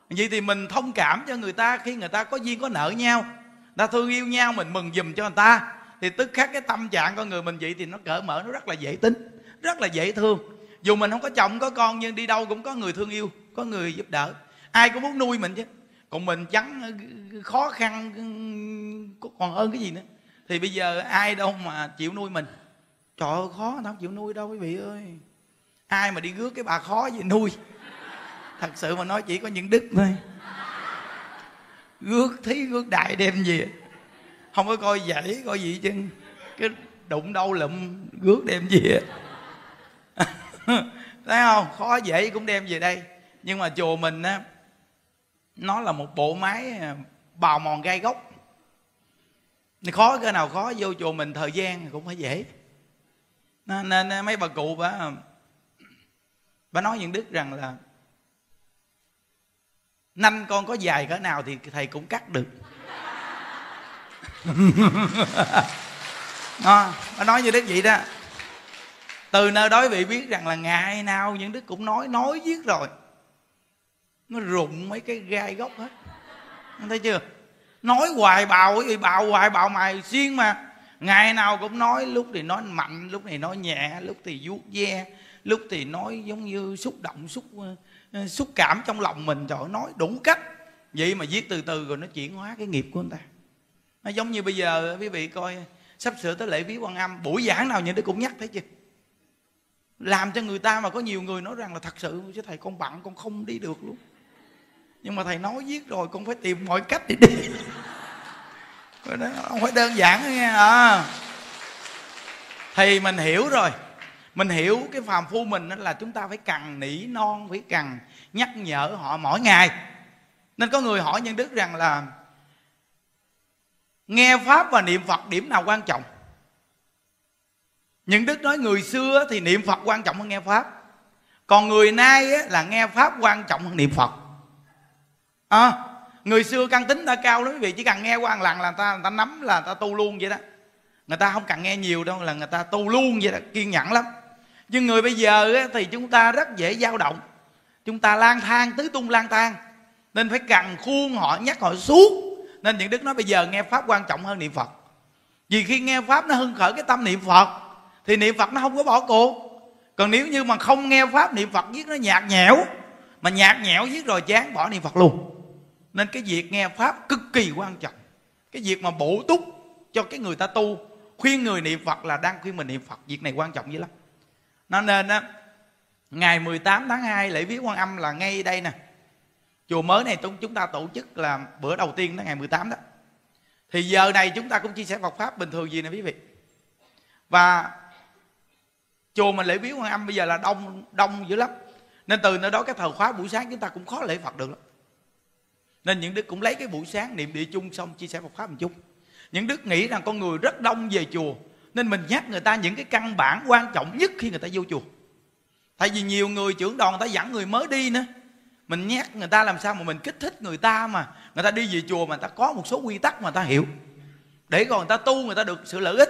Vậy thì mình thông cảm cho người ta khi người ta có duyên có nợ nhau. Ta thương yêu nhau mình mừng giùm cho người ta. Thì tức khắc cái tâm trạng con người mình vậy thì nó cởi mở nó rất là dễ tính rất là dễ thương. Dù mình không có chồng có con nhưng đi đâu cũng có người thương yêu có người giúp đỡ. Ai cũng muốn nuôi mình chứ. Còn mình chắn ờ, khó khăn còn hơn cái gì nữa. Thì bây giờ ai đâu mà chịu nuôi mình. Trời ơi, khó, tao không chịu nuôi đâu quý vị ơi. Ai mà đi rước cái bà khó gì nuôi? Thật sự mà nói chỉ có những đức thôi. Rước thí, rước đại đem gì không có coi dãy coi gì chứ cái đụng đâu lụm, rước đem gì (laughs) thấy không? Khó dễ cũng đem về đây nhưng mà chùa mình á nó là một bộ máy à, bào mòn gai gốc khó cái nào khó vô chùa mình thời gian cũng phải dễ. Nên, nên mấy bà cụ bà bà nói những đức rằng là nanh con có dài cỡ nào thì thầy cũng cắt được. (laughs) Nó bà nói như đức vậy đó. Từ nơi đó vị biết rằng là ngày nào những đức cũng nói nói viết rồi nó rụng mấy cái gai gốc hết. Thấy chưa? Nói hoài bào cái bào hoài bào mày xuyên mà. Ngày nào cũng nói, lúc thì nói mạnh, lúc thì nói nhẹ, lúc thì vuốt ve, lúc thì nói giống như xúc động, xúc ờ, ờ, xúc cảm trong lòng mình. Trời nói đủ cách. Vậy mà viết từ từ rồi nó chuyển hóa cái nghiệp của người ta. Nó giống như bây giờ, quý vị coi, sắp sửa tới lễ viết quan âm. Buổi giảng nào nhìn nó cũng nhắc, thấy chưa? Làm cho người ta mà có nhiều người nói rằng là thật sự chứ thầy, con bận con không đi được luôn nhưng mà thầy nói viết rồi, con phải tìm mọi cách để đi. (laughs) Đó, không phải đơn giản nghe à. Thì mình hiểu rồi. Mình hiểu cái phàm phu mình là chúng ta phải cần nỉ non, phải cần nhắc nhở họ mỗi ngày. Nên có người hỏi nhân đức rằng là, nghe pháp và niệm phật điểm nào quan trọng? Nhân đức nói, người xưa thì niệm phật quan trọng hơn nghe pháp. Còn người nay là nghe pháp quan trọng hơn niệm phật à, người xưa căn tính ta cao lắm quý vị chỉ cần nghe qua một lần là người ta người ta nắm là người ta tu luôn vậy đó. Người ta không cần nghe nhiều đâu là người ta tu luôn vậy đó kiên nhẫn lắm. Nhưng người bây giờ thì chúng ta rất dễ dao động. Chúng ta lang thang tứ tung lang thang. Nên phải cần khuôn họ nhắc họ suốt. Nên những đức nói bây giờ nghe pháp quan trọng hơn niệm phật. Vì khi nghe pháp nó hưng khởi cái tâm niệm phật thì niệm phật nó không có bỏ cuộc. Còn nếu như mà không nghe pháp niệm phật viết nó nhạt nhẽo. Mà nhạt nhẽo viết rồi chán bỏ niệm phật luôn nên cái việc nghe pháp cực kỳ quan trọng. Cái việc mà bổ túc cho cái người ta tu, khuyên người niệm phật là đang khuyên mình niệm phật, việc này quan trọng dữ lắm. Nó nên á, ngày 18 tháng 2 lễ viếng quan âm là ngay đây nè. Chùa mới này chúng ta tổ chức là bữa đầu tiên đó, ngày 18 đó. Thì giờ này chúng ta cũng chia sẻ Phật pháp bình thường gì nè quý vị. Và chùa mình lễ viếng quan âm bây giờ là đông đông dữ lắm. Nên từ nơi đó cái thờ khóa buổi sáng chúng ta cũng khó lễ Phật được lắm nên những đức cũng lấy cái buổi sáng niệm địa chung xong chia sẻ Phật pháp một chút. Những đức nghĩ rằng con người rất đông về chùa, nên mình nhắc người ta những cái căn bản quan trọng nhất khi người ta vô chùa. Tại vì nhiều người trưởng đoàn người ta dẫn người mới đi nữa. Mình nhắc người ta làm sao mà mình kích thích người ta mà người ta đi về chùa mà người ta có một số quy tắc mà người ta hiểu. Để còn người ta tu người ta được sự lợi ích.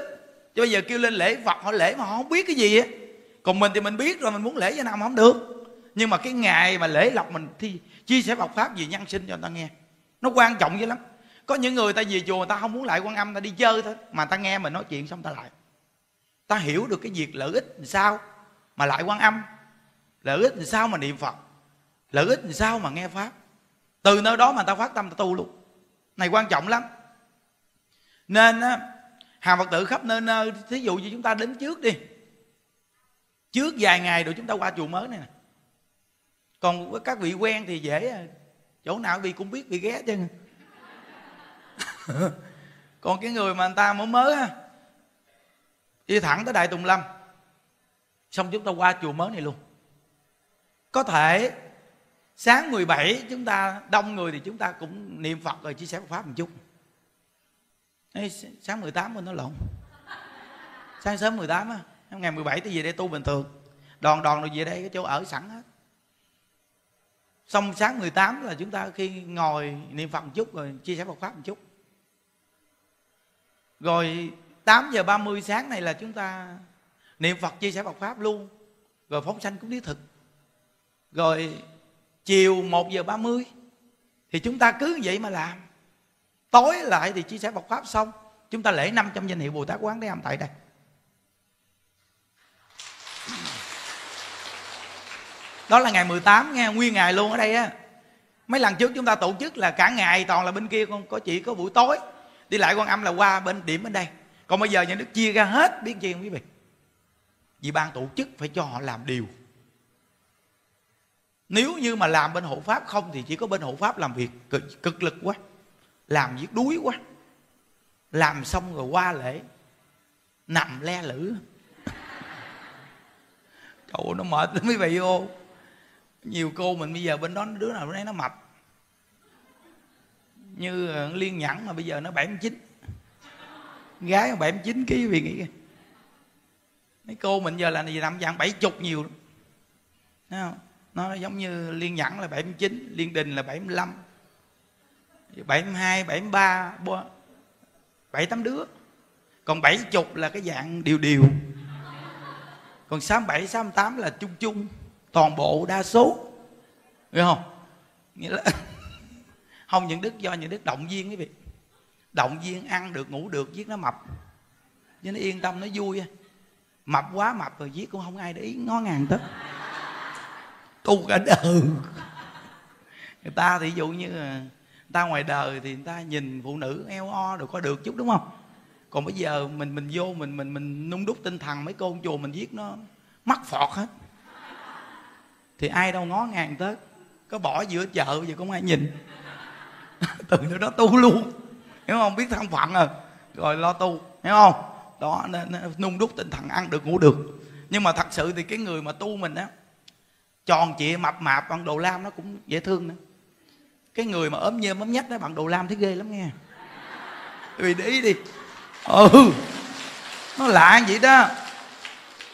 Chứ bây giờ kêu lên lễ phật họ lễ mà họ không biết cái gì á. Còn mình thì mình biết rồi, mình muốn lễ cho nào mà không được nhưng mà cái ngày mà lễ lọc mình thì chia sẻ Phật pháp về nhân sinh cho người ta nghe, nó quan trọng dữ lắm. Có những người ta về chùa người ta không muốn lại quan âm ta đi chơi thôi, mà ta nghe mình nói chuyện xong ta lại. Ta hiểu được cái việc lợi ích làm sao mà lại quan âm, lợi ích làm sao mà niệm phật, lợi ích làm sao mà nghe pháp. Từ nơi đó mà ta phát tâm ta tu luôn. Này quan trọng lắm. Nên á, hàng phật tử khắp nơi nơi, thí dụ như chúng ta đến trước đi. Trước vài ngày rồi chúng ta qua chùa mới này nè còn với các vị quen thì dễ à. chỗ nào vị cũng biết bị ghé chứ. (laughs) Còn cái người mà người ta mới mới ha đi thẳng tới đại tùng lâm. Xong chúng ta qua chùa mới này luôn. Có thể sáng 17 chúng ta đông người thì chúng ta cũng niệm Phật rồi chia sẻ Phật pháp một chút. Ê, sáng 18 mình nó lộn. Sáng sớm 18 á ngày 17 thì về đây tu bình thường. Đòn đòn rồi về đây cái chỗ ở sẵn hết xong sáng 18 là chúng ta khi ngồi niệm Phật một chút rồi chia sẻ Phật pháp một chút. Rồi 8 giờ 30 sáng này là chúng ta niệm Phật, chia sẻ Phật pháp luôn. Rồi phóng sanh cũng lý thực. Rồi chiều 1 giờ 30 thì chúng ta cứ vậy mà làm. Tối lại thì chia sẻ Phật pháp xong. Chúng ta lễ 500 danh hiệu Bồ Tát Quán để làm tại đây. Đó là ngày 18 nghe nguyên ngày luôn ở đây á. Mấy lần trước chúng ta tổ chức là cả ngày toàn là bên kia con có chỉ có buổi tối. Đi lại quan âm là qua bên điểm bên đây. Còn bây giờ nhà nước chia ra hết biết chi không quý vị? Vì ban tổ chức phải cho họ làm điều. Nếu như mà làm bên hộ pháp không thì chỉ có bên hộ pháp làm việc cực, cực lực quá. Làm việc đuối quá. Làm xong rồi qua lễ nằm le lử. (laughs) Trời nó mệt lắm quý vị ô nhiều cô mình bây giờ bên đó đứa nào bữa nay nó mập. Như ờ, liên nhẫn mà bây giờ nó 79 gái 79 kg vì nghĩ mấy cô mình giờ là gì năm dạng bảy chục nhiều lắm. Thấy không? nó giống như liên nhẫn là 79 liên đình là 75 72 73 bảy tám đứa. Còn bảy chục là cái dạng điều điều. Còn 67 68 là chung chung toàn bộ đa số. Hiểu không? Nghĩa là (laughs) không, những đức do những đức động viên cái việc động viên ăn được, ngủ được giết nó mập. Cho nó yên tâm, nó vui mập quá, mập rồi giết cũng không ai để ý, ngó ngàng tới. Tu cả đời. Người ta thì dụ như người ta ngoài đời thì người ta nhìn phụ nữ eo o được có được chút, đúng không? Còn bây giờ mình mình vô, mình mình mình nung đúc tinh thần mấy cô chùa mình giết nó mắc phọt hết thì ai đâu ngó ngàng tới. Có bỏ giữa chợ vậy cũng ai nhìn. (laughs) Từ đó đó tu luôn. Hiểu không? Biết thân phận rồi. Rồi lo tu. Hiểu không? Đó, nên nung đúc tinh thần ăn được, ngủ được. Nhưng mà thật sự thì cái người mà tu mình á, tròn trịa, mập mạp, bằng đồ lam nó cũng dễ thương nữa. Cái người mà ốm nhơm ốm nhách đó bằng đồ lam thấy ghê lắm nghe. Vì để ý đi. Ừ. Nó lạ vậy đó.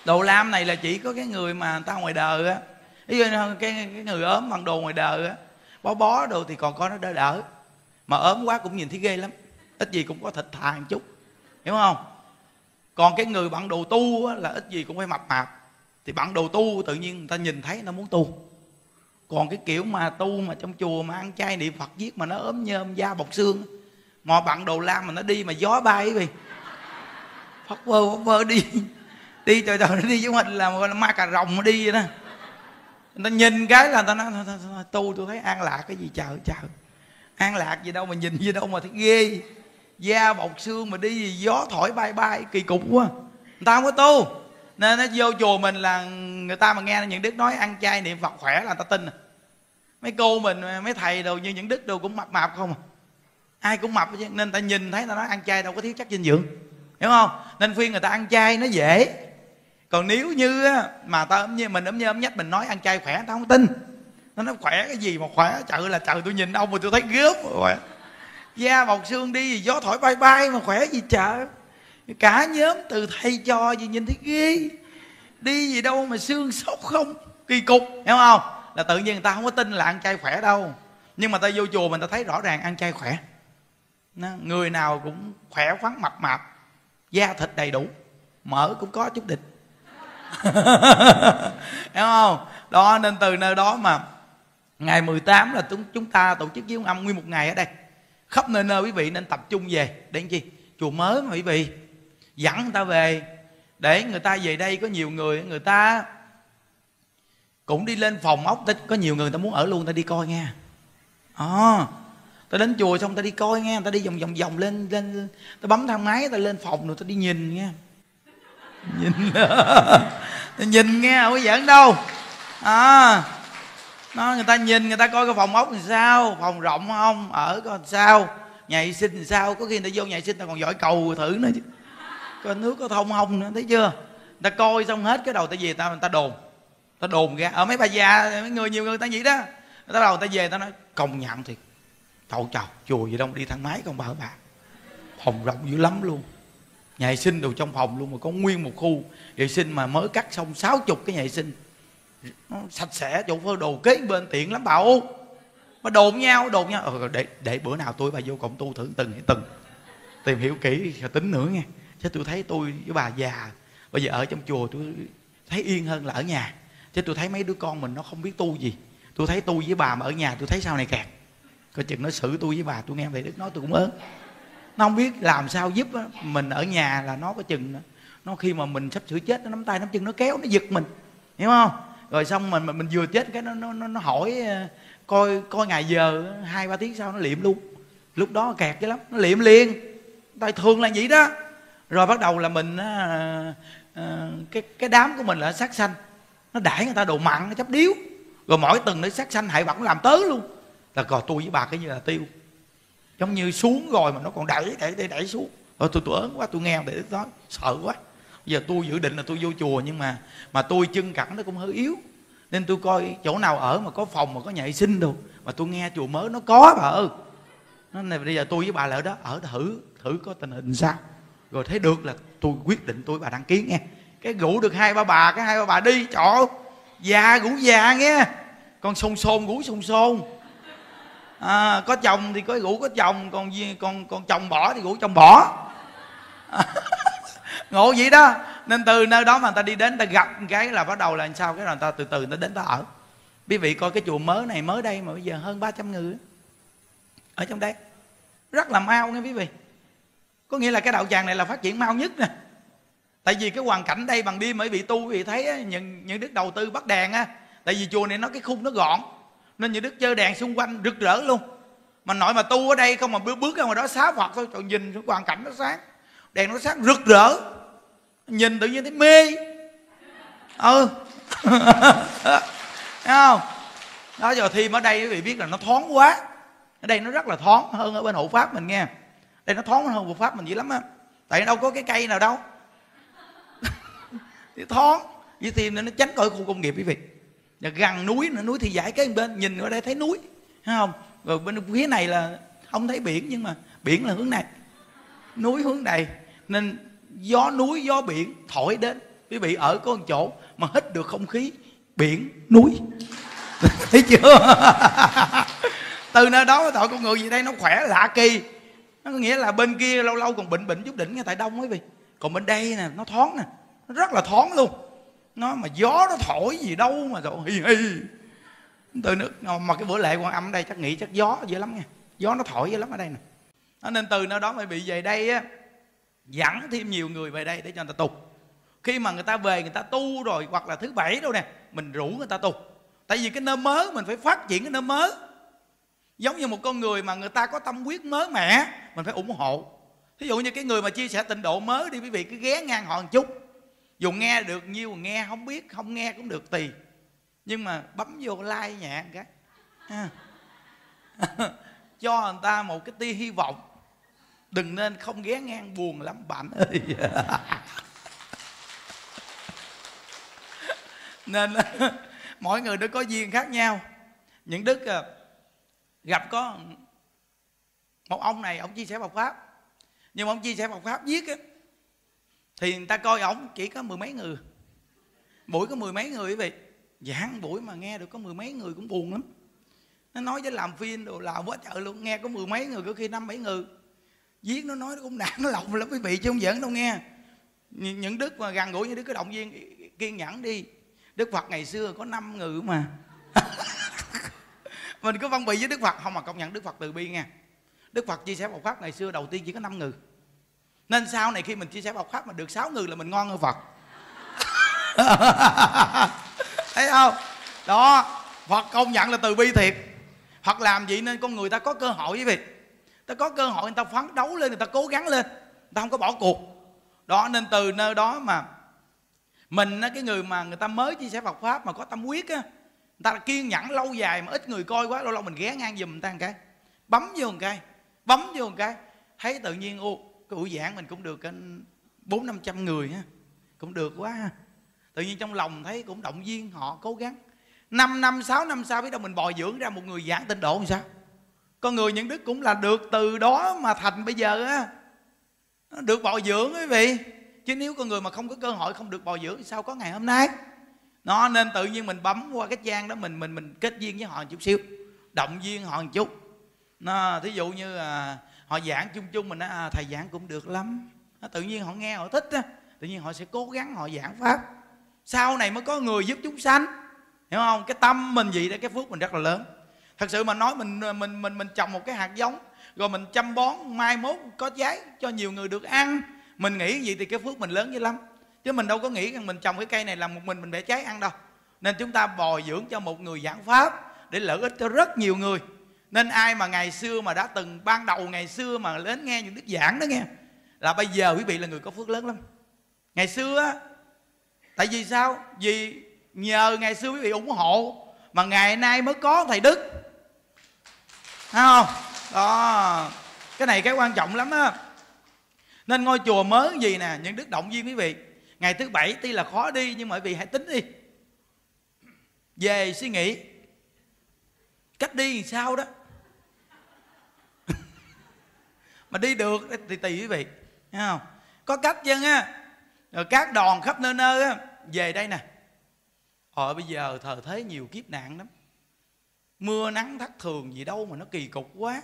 Đồ lam này là chỉ có cái người mà người ta ngoài đời á ví dụ cái, cái người ốm bằng đồ ngoài đời á bó bó đồ thì còn có nó đỡ đỡ. Mà ốm quá cũng nhìn thấy ghê lắm ít gì cũng có thịt thà một chút hiểu không? Còn cái người bạn đồ tu á, là ít gì cũng phải mập mạp. Thì bạn đồ tu tự nhiên người ta nhìn thấy nó muốn tu. Còn cái kiểu mà tu mà trong chùa mà ăn chay niệm phật giết mà nó ốm nhơm da bọc xương mà bạn đồ lam mà nó đi mà gió bay ấy phật vơ phật vơ đi. Đi trời trời nó đi với mình là gọi là ma cà rồng nó đi vậy đó người ta nhìn cái là người ta nói thôi, thôi, thôi, tu tôi thấy an lạc cái gì chờ chờ. An lạc gì đâu mà nhìn gì đâu mà thấy ghê. Da bọc xương mà đi gì gió thổi bay bay kỳ cục quá. Người ta không có tu. Nên nó vô chùa mình là người ta mà nghe những đức nói ăn chay niệm phật khỏe là người ta tin à. mấy cô mình mấy thầy đồ như những đức đồ cũng mập mạp không à. Ai cũng mập chứ nên ta nhìn thấy ta nói ăn chay đâu có thiếu chất dinh dưỡng. Hiểu không? Nên khuyên người ta ăn chay nó dễ còn nếu như mà ta ấm như mình ấm như ấm nhách, mình nói ăn chay khỏe, tao không tin. Nó nói khỏe cái gì mà khỏe? Trời là trời tôi nhìn ông mà tôi thấy gớm. Khỏe. Da bọc xương đi, gió thổi bay bay mà khỏe gì chợ cả nhóm từ thầy cho gì nhìn thấy ghê. Đi gì đâu mà xương sốc không. Kỳ cục, hiểu không? Là tự nhiên người ta không có tin là ăn chay khỏe đâu. Nhưng mà ta vô chùa mình ta thấy rõ ràng ăn chay khỏe. Người nào cũng khỏe khoắn mập mạp, da thịt đầy đủ, mỡ cũng có chút địch. (laughs) hiểu không? Đó nên từ nơi đó mà ngày 18 là chúng chúng ta tổ chức với ông âm nguyên một ngày ở đây. Khắp nơi nơi quý vị nên tập trung về. Để làm chi? Chùa mới mà quý vị. Dẫn người ta về. Để người ta về đây có nhiều người người ta cũng đi lên phòng ốc. Có nhiều người người ta muốn ở luôn người ta đi coi nghe. À, ta đến chùa xong ta đi coi nghe ta đi vòng vòng vòng lên lên ta bấm thang máy ta lên phòng rồi ta đi nhìn nghe. (laughs) nhìn. Nhìn nghe không có giỡn đâu? À nó người ta nhìn, người ta coi cái phòng ốc làm sao, phòng rộng không, ở có làm sao nhà vệ sinh làm sao, có khi người ta vô nhà vệ sinh ta còn giỏi cầu thử nữa chứ. Coi nước có thông không nữa, thấy chưa? Người ta coi xong hết cái đầu ta về, ta, người ta đồn ta đồn ra. Ở mấy bà già, mấy người nhiều người ta vậy đó. Người ta đầu ta về, ta nói, công nhận thiệt cậu chào, chùa gì đâu, đi thang máy không bà bà. Phòng rộng dữ lắm luôn nhà vệ sinh đồ trong phòng luôn mà có nguyên một khu. Vệ sinh mà mới cắt xong sáu chục cái nhà vệ sinh. Nó sạch sẽ chỗ phơ đồ kế bên tiện lắm bà ô mà đồn nhau đồn nhau. Ờ, để để bữa nào tôi bà vô cộng tu thử từng từng. Tìm hiểu kỹ rồi tính nữa nghe. Chứ tôi thấy tôi với bà già bây giờ ở trong chùa tôi thấy yên hơn là ở nhà. Chứ tôi thấy mấy đứa con mình nó không biết tu gì. Tôi thấy tôi với bà mà ở nhà tôi thấy sau này kẹt. Coi chừng nó xử tôi với bà tôi nghe thầy đức nói tôi cũng ớn nó không biết làm sao giúp á. mình ở nhà là nó có chừng nữa. Nó khi mà mình sắp sửa chết nó nắm tay nắm chân nó kéo nó giật mình. Hiểu không? Rồi xong mình mình, mình vừa chết cái nó nó nó, nó hỏi ờ, coi coi ngày giờ hai ba tiếng sau nó liệm luôn. Lúc đó kẹt chứ lắm nó liệm liền. Tại thường là vậy đó. Rồi bắt đầu là mình à, à, cái cái đám của mình là sát sanh. Nó đãi người ta đồ mặn nó chấp điếu. Rồi mỗi tuần nó sát sanh hại vẫn làm tớ luôn. Là còn tôi với bà cái như là tiêu giống như xuống rồi mà nó còn đẩy đẩy đẩy, đẩy xuống. Rồi tôi tôi ớn quá tôi nghe để đó sợ quá. Giờ tôi dự định là tôi vô chùa nhưng mà mà tôi chân cẳng nó cũng hơi yếu. Nên tôi coi chỗ nào ở mà có phòng mà có nhà vệ sinh đâu mà tôi nghe chùa mới nó có bà ơi. Nó này bây giờ tôi với bà lại ở đó ở thử thử có tình hình sao. Rồi thấy được là tôi quyết định tôi bà đăng ký nghe. Cái rủ được hai ba bà cái hai ba bà đi chỗ già rủ già nghe. Con sông sôn rủ sông sôn à, có chồng thì có rủ có chồng còn còn còn chồng bỏ thì rủ chồng bỏ. (laughs) Ngộ vậy đó. Nên từ nơi đó mà người ta đi đến người ta gặp cái là bắt đầu là sao? Cái là người ta từ từ người ta đến ta ở. Quý vị coi cái chùa mới này mới đây mà bây giờ hơn 300 người ở trong đây. Rất là mau nghe quý vị. Có nghĩa là cái đạo tràng này là phát triển mau nhất nè. Tại vì cái hoàn cảnh đây bằng đêm mới bị tu vì thấy những những đức đầu tư bắt đèn á. Tại vì chùa này nó cái khung nó gọn nên những đức chơi đèn xung quanh, rực rỡ luôn. Mà nội mà tu ở đây không mà bước bước ra ngoài đó xá phật thôi. Trời, nhìn cái hoàn cảnh nó sáng. Đèn nó sáng, rực rỡ. Nhìn tự nhiên thấy mê. Ừ. (laughs) Thấy không? Đó, giờ thi ở đây quý vị biết là nó thoáng quá. Ở đây nó rất là thoáng hơn ở bên hộ pháp mình nghe. Đây nó thoáng hơn hộ pháp mình dữ lắm á. Tại đâu có cái cây nào đâu. (laughs) Thì thoáng. Vậy thì nó tránh khỏi khu công nghiệp quý vị và gần núi nữa, núi thì giải cái bên, nhìn ở đây thấy núi, thấy không? Rồi bên phía này là không thấy biển, nhưng mà biển là hướng này. Núi hướng này, nên gió núi, gió biển thổi đến. Quý vị ở có một chỗ mà hít được không khí, biển, núi. (laughs) Thấy chưa? (laughs) Từ nơi đó tội con người gì đây nó khỏe, lạ kỳ. Nó có nghĩa là bên kia lâu lâu còn bệnh bệnh chút đỉnh ngay tại đông quý vị. Còn bên đây nè, nó thoáng nè, nó rất là thoáng luôn nó mà gió nó thổi gì đâu mà rồi hi hi. Từ nước ờ, mà cái bữa lễ quan âm ở đây chắc nghĩ chắc gió dữ lắm nha. Gió nó thổi dữ lắm ở đây nè. Nên từ nơi đó mới bị về đây á, dẫn thêm nhiều người về đây để cho người ta tu. Khi mà người ta về, người ta tu rồi, hoặc là thứ bảy đâu nè, mình rủ người ta tu. Tại vì cái nơi mới mình phải phát triển cái nơi mới giống như một con người mà người ta có tâm huyết mới mẻ, mình phải ủng hộ. Thí dụ như cái người mà chia sẻ tịnh độ mới đi quý vị, cứ ghé ngang họ một chút dù nghe được nhiêu nghe không biết không nghe cũng được tùy nhưng mà bấm vô like nhạc cái. (laughs) Cho người ta một cái tia hy vọng. Đừng nên không ghé ngang buồn lắm bạn ơi (laughs) nên (laughs) mỗi người nó có duyên khác nhau. Những đức à, gặp có một ông này ông chia sẻ Phật pháp. Nhưng mà ông chia sẻ Phật pháp viết á thì người ta coi ổng chỉ có mười mấy người. Buổi có mười mấy người quý vị. Giảng buổi mà nghe được có mười mấy người cũng buồn lắm. Nó nói với làm phim đồ làm quá trời luôn, nghe có mười mấy người, có khi năm bảy người. Viết nó nói nó cũng (laughs) nản nó lòng lắm quý vị, chứ không giỡn đâu nghe. Những đức mà gần gũi như đức cái động viên, kiên nhẫn đi. Đức phật ngày xưa có năm người mà. (laughs) Mình có phân bị với đức phật không mà công nhận đức phật từ bi nha đức phật chia sẻ một pháp ngày xưa đầu tiên chỉ có năm người nên sau này khi mình chia sẻ bọc pháp mà được sáu người là mình ngon hơn phật. (laughs) Thấy không? Đó, phật công nhận là từ bi thiệt. Phật làm vậy nên con người ta có cơ hội với việc ta có cơ hội người ta phấn đấu lên, người ta cố gắng lên. Người ta không có bỏ cuộc. Đó, nên từ nơi đó mà mình cái người mà người ta mới chia sẻ Phật pháp mà có tâm huyết á, người ta kiên nhẫn lâu dài mà ít người coi quá, lâu lâu mình ghé ngang giùm người ta một cái. Bấm vô một cái. Bấm vô một cái. Thấy tự nhiên, ô cái buổi giảng mình cũng được bốn năm trăm người ha. Cũng được quá ha. Tự nhiên trong lòng thấy cũng động viên họ cố gắng. 5 năm 6 năm sau biết đâu mình bồi dưỡng ra một người giảng tinh độ làm sao? Con người những đức cũng là được từ đó mà thành bây giờ á. Được bồi dưỡng quý vị. Chứ nếu con người mà không có cơ hội không được bồi dưỡng sao có ngày hôm nay? Nó nên tự nhiên mình bấm qua cái trang đó mình mình mình kết duyên với họ một chút xíu. Động viên họ một chút. Nó thí dụ như à, họ giảng chung chung mình nói à, thầy giảng cũng được lắm. Tự nhiên họ nghe họ thích á. Tự nhiên họ sẽ cố gắng họ giảng pháp. Sau này mới có người giúp chúng sanh. Hiểu không? Cái tâm mình gì đó cái phước mình rất là lớn. Thật sự mà nói mình mình mình mình trồng một cái hạt giống rồi mình chăm bón mai mốt có trái cho nhiều người được ăn. Mình nghĩ gì thì cái phước mình lớn dữ lắm. Chứ mình đâu có nghĩ rằng mình trồng cái cây này là một mình mình bẻ trái ăn đâu. Nên chúng ta bồi dưỡng cho một người giảng pháp để lợi ích cho rất nhiều người nên ai mà ngày xưa mà đã từng ban đầu ngày xưa mà đến nghe những đức giảng đó nghe, là bây giờ quý vị là người có phước lớn lắm. Ngày xưa á, tại vì sao? Vì nhờ ngày xưa quý vị ủng hộ mà ngày nay mới có thầy đức. Thấy không? Đó. Cái này cái quan trọng lắm á. Nên ngôi chùa mới gì nè, những đức động viên quý vị. Ngày thứ bảy tuy là khó đi nhưng mà quý vị hãy tính đi. Về suy nghĩ. Cách đi làm sao đó? Mà đi được, thì tùy quý vị, thấy không? Có cách dân á rồi các đòn khắp nơi nơi á, về đây nè. Hồi bây giờ thời thế nhiều kiếp nạn lắm. Mưa nắng thất thường gì đâu mà nó kỳ cục quá.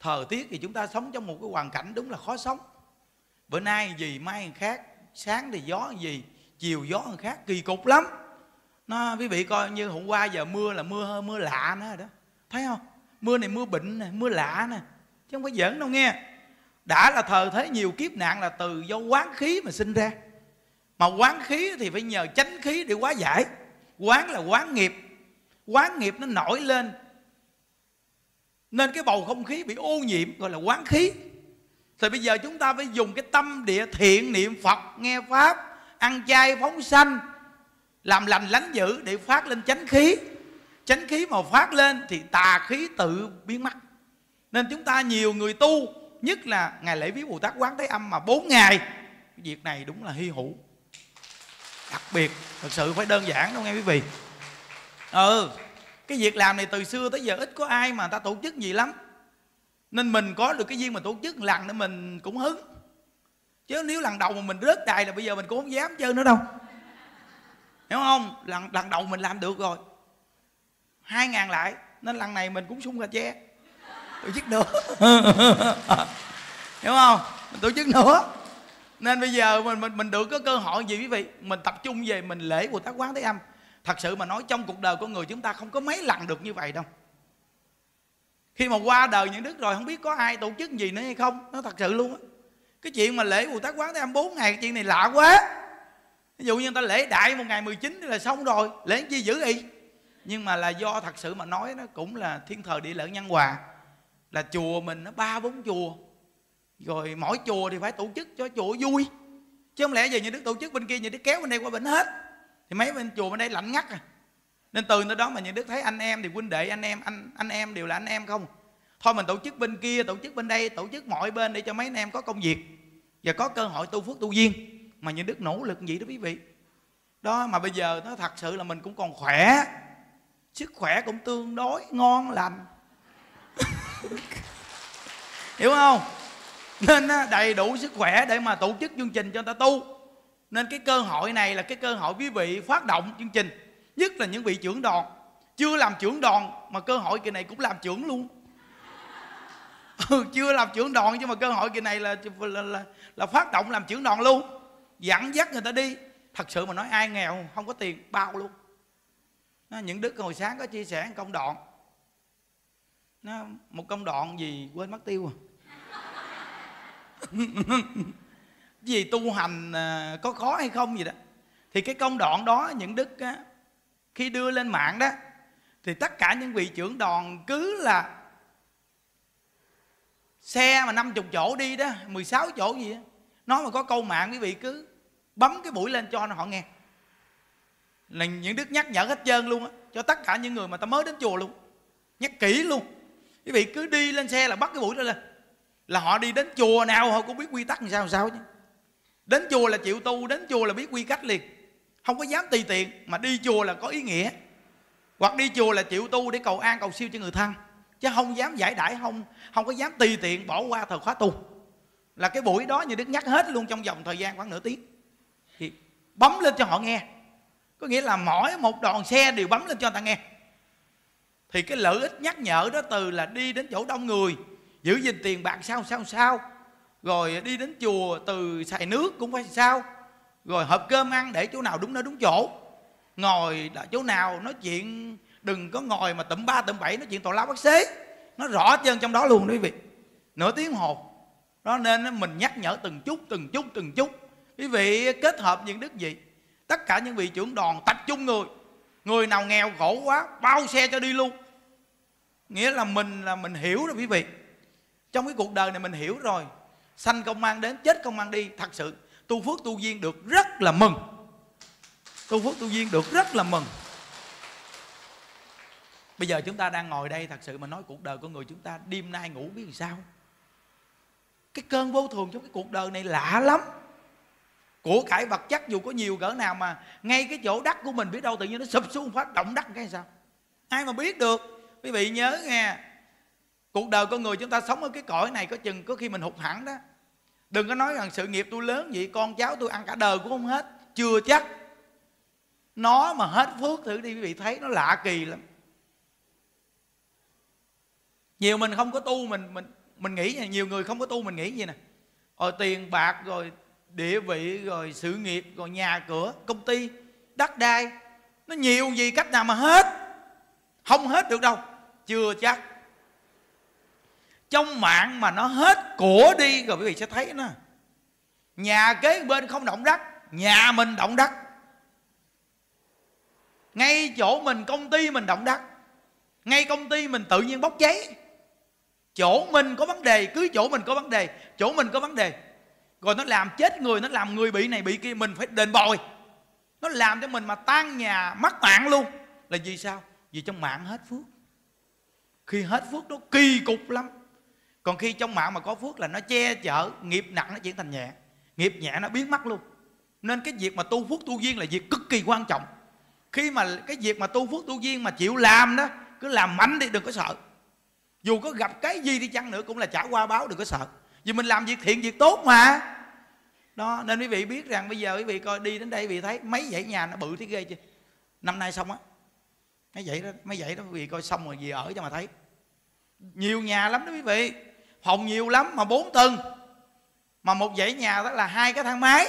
Thời tiết thì chúng ta sống trong một cái hoàn cảnh đúng là khó sống. Bữa nay gì mai khác, sáng thì gió gì, chiều gió khác, kỳ cục lắm. Nó, quý vị coi như hôm qua giờ mưa là mưa mưa lạ nữa rồi đó. Thấy không? Mưa này mưa bệnh nè, mưa lạ nè. Chứ không phải giỡn đâu nghe đã là thờ thế, nhiều kiếp nạn là từ do quán khí mà sinh ra. Mà quán khí thì phải nhờ chánh khí để hóa giải. Quán là quán nghiệp. Quán nghiệp nó nổi lên. Nên cái bầu không khí bị ô nhiễm, gọi là quán khí. Thì bây giờ chúng ta phải dùng cái tâm địa thiện niệm phật, nghe pháp, ăn chay, phóng sanh, làm lành lánh dữ để phát lên chánh khí. Chánh khí mà phát lên thì tà khí tự biến mất. Nên chúng ta nhiều người tu nhất là ngày lễ viếng bồ tát quán thế âm mà bốn ngày. Cái việc này đúng là hy hữu. Đặc biệt thật sự phải đơn giản đâu nghe quý vị. Ừ cái việc làm này từ xưa tới giờ ít có ai mà ta tổ chức gì lắm. Nên mình có được cái duyên mà tổ chức lần nữa mình cũng hứng. Chứ nếu lần đầu mà mình rớt đài là bây giờ mình cũng không dám chơi nữa đâu. Hiểu không? Lần lần đầu mình làm được rồi. Hai ngàn lại, nên lần này mình cũng sung gà che tổ chức nữa. (laughs) Hiểu không? Mình tổ chức nữa. Nên bây giờ mình mình mình được có cơ hội gì quý vị? Mình tập trung về mình lễ bồ tát quán thế âm. Thật sự mà nói trong cuộc đời con người chúng ta không có mấy lần được như vậy đâu. Khi mà qua đời những đức rồi không biết có ai tổ chức gì nữa hay không. Nó thật sự luôn á. Cái chuyện mà lễ bồ tát quán thế âm bốn ngày cái chuyện này lạ quá. Ví dụ như người ta lễ đại một ngày 19 thì là xong rồi. Lễ chi giữ y nhưng mà là do thật sự mà nói nó cũng là thiên thời địa lợi nhân hòa là chùa mình nó ba bốn chùa. Rồi mỗi chùa thì phải tổ chức cho chùa vui. Chứ không lẽ giờ như đức tổ chức bên kia như đức kéo bên đây qua bệnh hết. Thì mấy bên chùa bên đây lạnh ngắt à. Nên từ nơi đó mà như đức thấy anh em thì huynh đệ, anh em, anh anh em đều là anh em không? Thôi mình tổ chức bên kia, tổ chức bên đây, tổ chức mọi bên để cho mấy anh em có công việc. Và có cơ hội tu phước tu duyên. Mà như đức nỗ lực gì đó quý vị. Đó, mà bây giờ nó thật sự là mình cũng còn khỏe. Sức khỏe cũng tương đối, ngon lành hiểu không? Nên đầy đủ sức khỏe để mà tổ chức chương trình cho người ta tu. Nên cái cơ hội này là cái cơ hội quý vị phát động chương trình nhất là những vị trưởng đoàn. Chưa làm trưởng đoàn mà cơ hội kỳ này cũng làm trưởng luôn. (laughs) Ừ, chưa làm trưởng đoàn nhưng mà cơ hội kỳ này là là, là là phát động làm trưởng đoàn luôn. Dẫn dắt người ta đi. Thật sự mà nói ai nghèo không có tiền bao luôn. Những đức hồi sáng có chia sẻ công đoạn nó một công đoạn gì quên mất tiêu à? (laughs) Gì tu hành à, có khó hay không gì đó? Thì cái công đoạn đó những đức á, khi đưa lên mạng đó thì tất cả những vị trưởng đoàn cứ là xe mà 50 chỗ đi đó 16 chỗ gì đó nói mà có câu mạng quý vị cứ bấm cái buổi lên cho họ nghe. Là những đức nhắc nhở hết trơn luôn á cho tất cả những người mà ta mới đến chùa luôn nhắc kỹ luôn quý vị cứ đi lên xe là bắt cái buổi đó lên. Là họ đi đến chùa nào họ cũng biết quy tắc làm sao làm sao chứ. Đến chùa là chịu tu, đến chùa là biết quy cách liền. Không có dám tùy tiện, mà đi chùa là có ý nghĩa. Hoặc đi chùa là chịu tu để cầu an, cầu siêu cho người thân. Chứ không dám giải đãi, không không có dám tùy tiện bỏ qua thời khóa tu. Là cái buổi đó như đức nhắc hết luôn trong vòng thời gian khoảng nửa tiếng. Thì bấm lên cho họ nghe. Có nghĩa là mỗi một đoàn xe đều bấm lên cho người ta nghe thì cái lợi ích nhắc nhở đó từ là đi đến chỗ đông người, giữ gìn tiền bạc sao sao sao. Rồi đi đến chùa từ xài nước cũng phải sao. Rồi hộp cơm ăn để chỗ nào đúng nơi đúng chỗ. Ngồi chỗ nào nói chuyện, đừng có ngồi mà tụm ba tụm bảy nói chuyện tào lao bác xế. Nó rõ chân trong đó luôn đó quý vị. Nửa tiếng hồ. Đó nên mình nhắc nhở từng chút từng chút từng chút. Quý vị kết hợp những đức gì tất cả những vị trưởng đoàn tập trung người. Người nào nghèo khổ quá, bao xe cho đi luôn nghĩa là mình là mình hiểu rồi quý vị. Trong cái cuộc đời này mình hiểu rồi. Sanh công an đến, chết công an đi, thật sự, tu phước tu duyên được rất là mừng. Tu phước tu duyên được rất là mừng. Bây giờ chúng ta đang ngồi đây thật sự mà nói cuộc đời của người chúng ta đêm nay ngủ biết làm sao? Cái cơn vô thường trong cái cuộc đời này lạ lắm. Của cải vật chất dù có nhiều cỡ nào mà ngay cái chỗ đất của mình biết đâu tự nhiên nó sụp xuống, phát động đất cái sao? Ai mà biết được? Quý vị nhớ nghe. Cuộc đời con người chúng ta sống ở cái cõi này có chừng có khi mình hụt hẳn đó. Đừng có nói rằng sự nghiệp tôi lớn vậy, con cháu tôi ăn cả đời cũng không hết. Chưa chắc. Nó mà hết phước thử đi, quý vị thấy nó lạ kỳ lắm. Nhiều mình không có tu, mình mình mình nghĩ nha nhiều người không có tu, mình nghĩ gì nè. Rồi tiền bạc, rồi địa vị, rồi sự nghiệp, rồi nhà cửa, công ty, đất đai. Nó nhiều gì, cách nào mà hết. Không hết được đâu chưa chắc. Trong mạng mà nó hết của đi rồi quý vị sẽ thấy nó nhà kế bên không động đất, nhà mình động đất. Ngay chỗ mình, công ty mình động đất. Ngay công ty mình tự nhiên bốc cháy. Chỗ mình có vấn đề, cứ chỗ mình có vấn đề, chỗ mình có vấn đề. Rồi nó làm chết người, nó làm người bị này bị kia, mình phải đền bồi. Nó làm cho mình mà tan nhà, mất mạng luôn. Là vì sao? Vì trong mạng hết phước khi hết phước nó kỳ cục lắm. Còn khi trong mạng mà có phước là nó che chở, nghiệp nặng nó chuyển thành nhẹ. Nghiệp nhẹ nó biến mất luôn. Nên cái việc mà tu phước tu duyên là việc cực kỳ quan trọng. Khi mà cái việc mà tu phước tu duyên mà chịu làm đó, cứ làm mạnh đi, đừng có sợ. Dù có gặp cái gì đi chăng nữa cũng là trả qua báo, đừng có sợ. Vì mình làm việc thiện, việc tốt mà. Đó, nên quý vị biết rằng bây giờ quý vị coi đi đến đây, quý vị thấy mấy dãy nhà nó bự thế ghê chưa? Năm nay xong á. Mấy dãy đó, mấy dãy đó quý vị coi xong rồi gì ở cho mà thấy nhiều nhà lắm đó quý vị. Phòng nhiều lắm mà bốn tầng. Mà một dãy nhà đó là hai cái thang máy.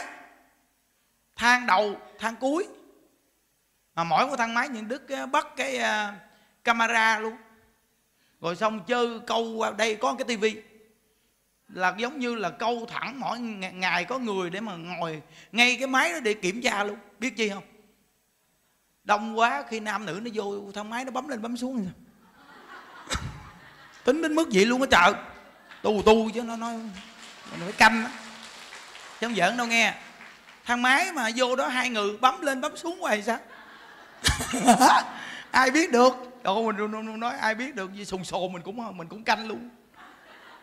Thang đầu, thang cuối. Mà mỗi một thang máy những đức bắt cái à, camera luôn. Rồi xong chơi câu qua đây có cái tivi. Là giống như là câu thẳng mỗi ngày có người để mà ngồi ngay cái máy đó để kiểm tra luôn. Biết chi không? Đông quá khi nam nữ nó vô thang máy nó bấm lên bấm xuống tính đến mức vậy luôn á trời. Tu tu chứ nó nói nó phải canh á. Chứ không giỡn đâu nghe. Thang máy mà vô đó hai người bấm lên bấm xuống hoài sao? (laughs) Ai biết được? Đâu mình nói ai biết được gì sùng sồ mình cũng mình cũng canh luôn.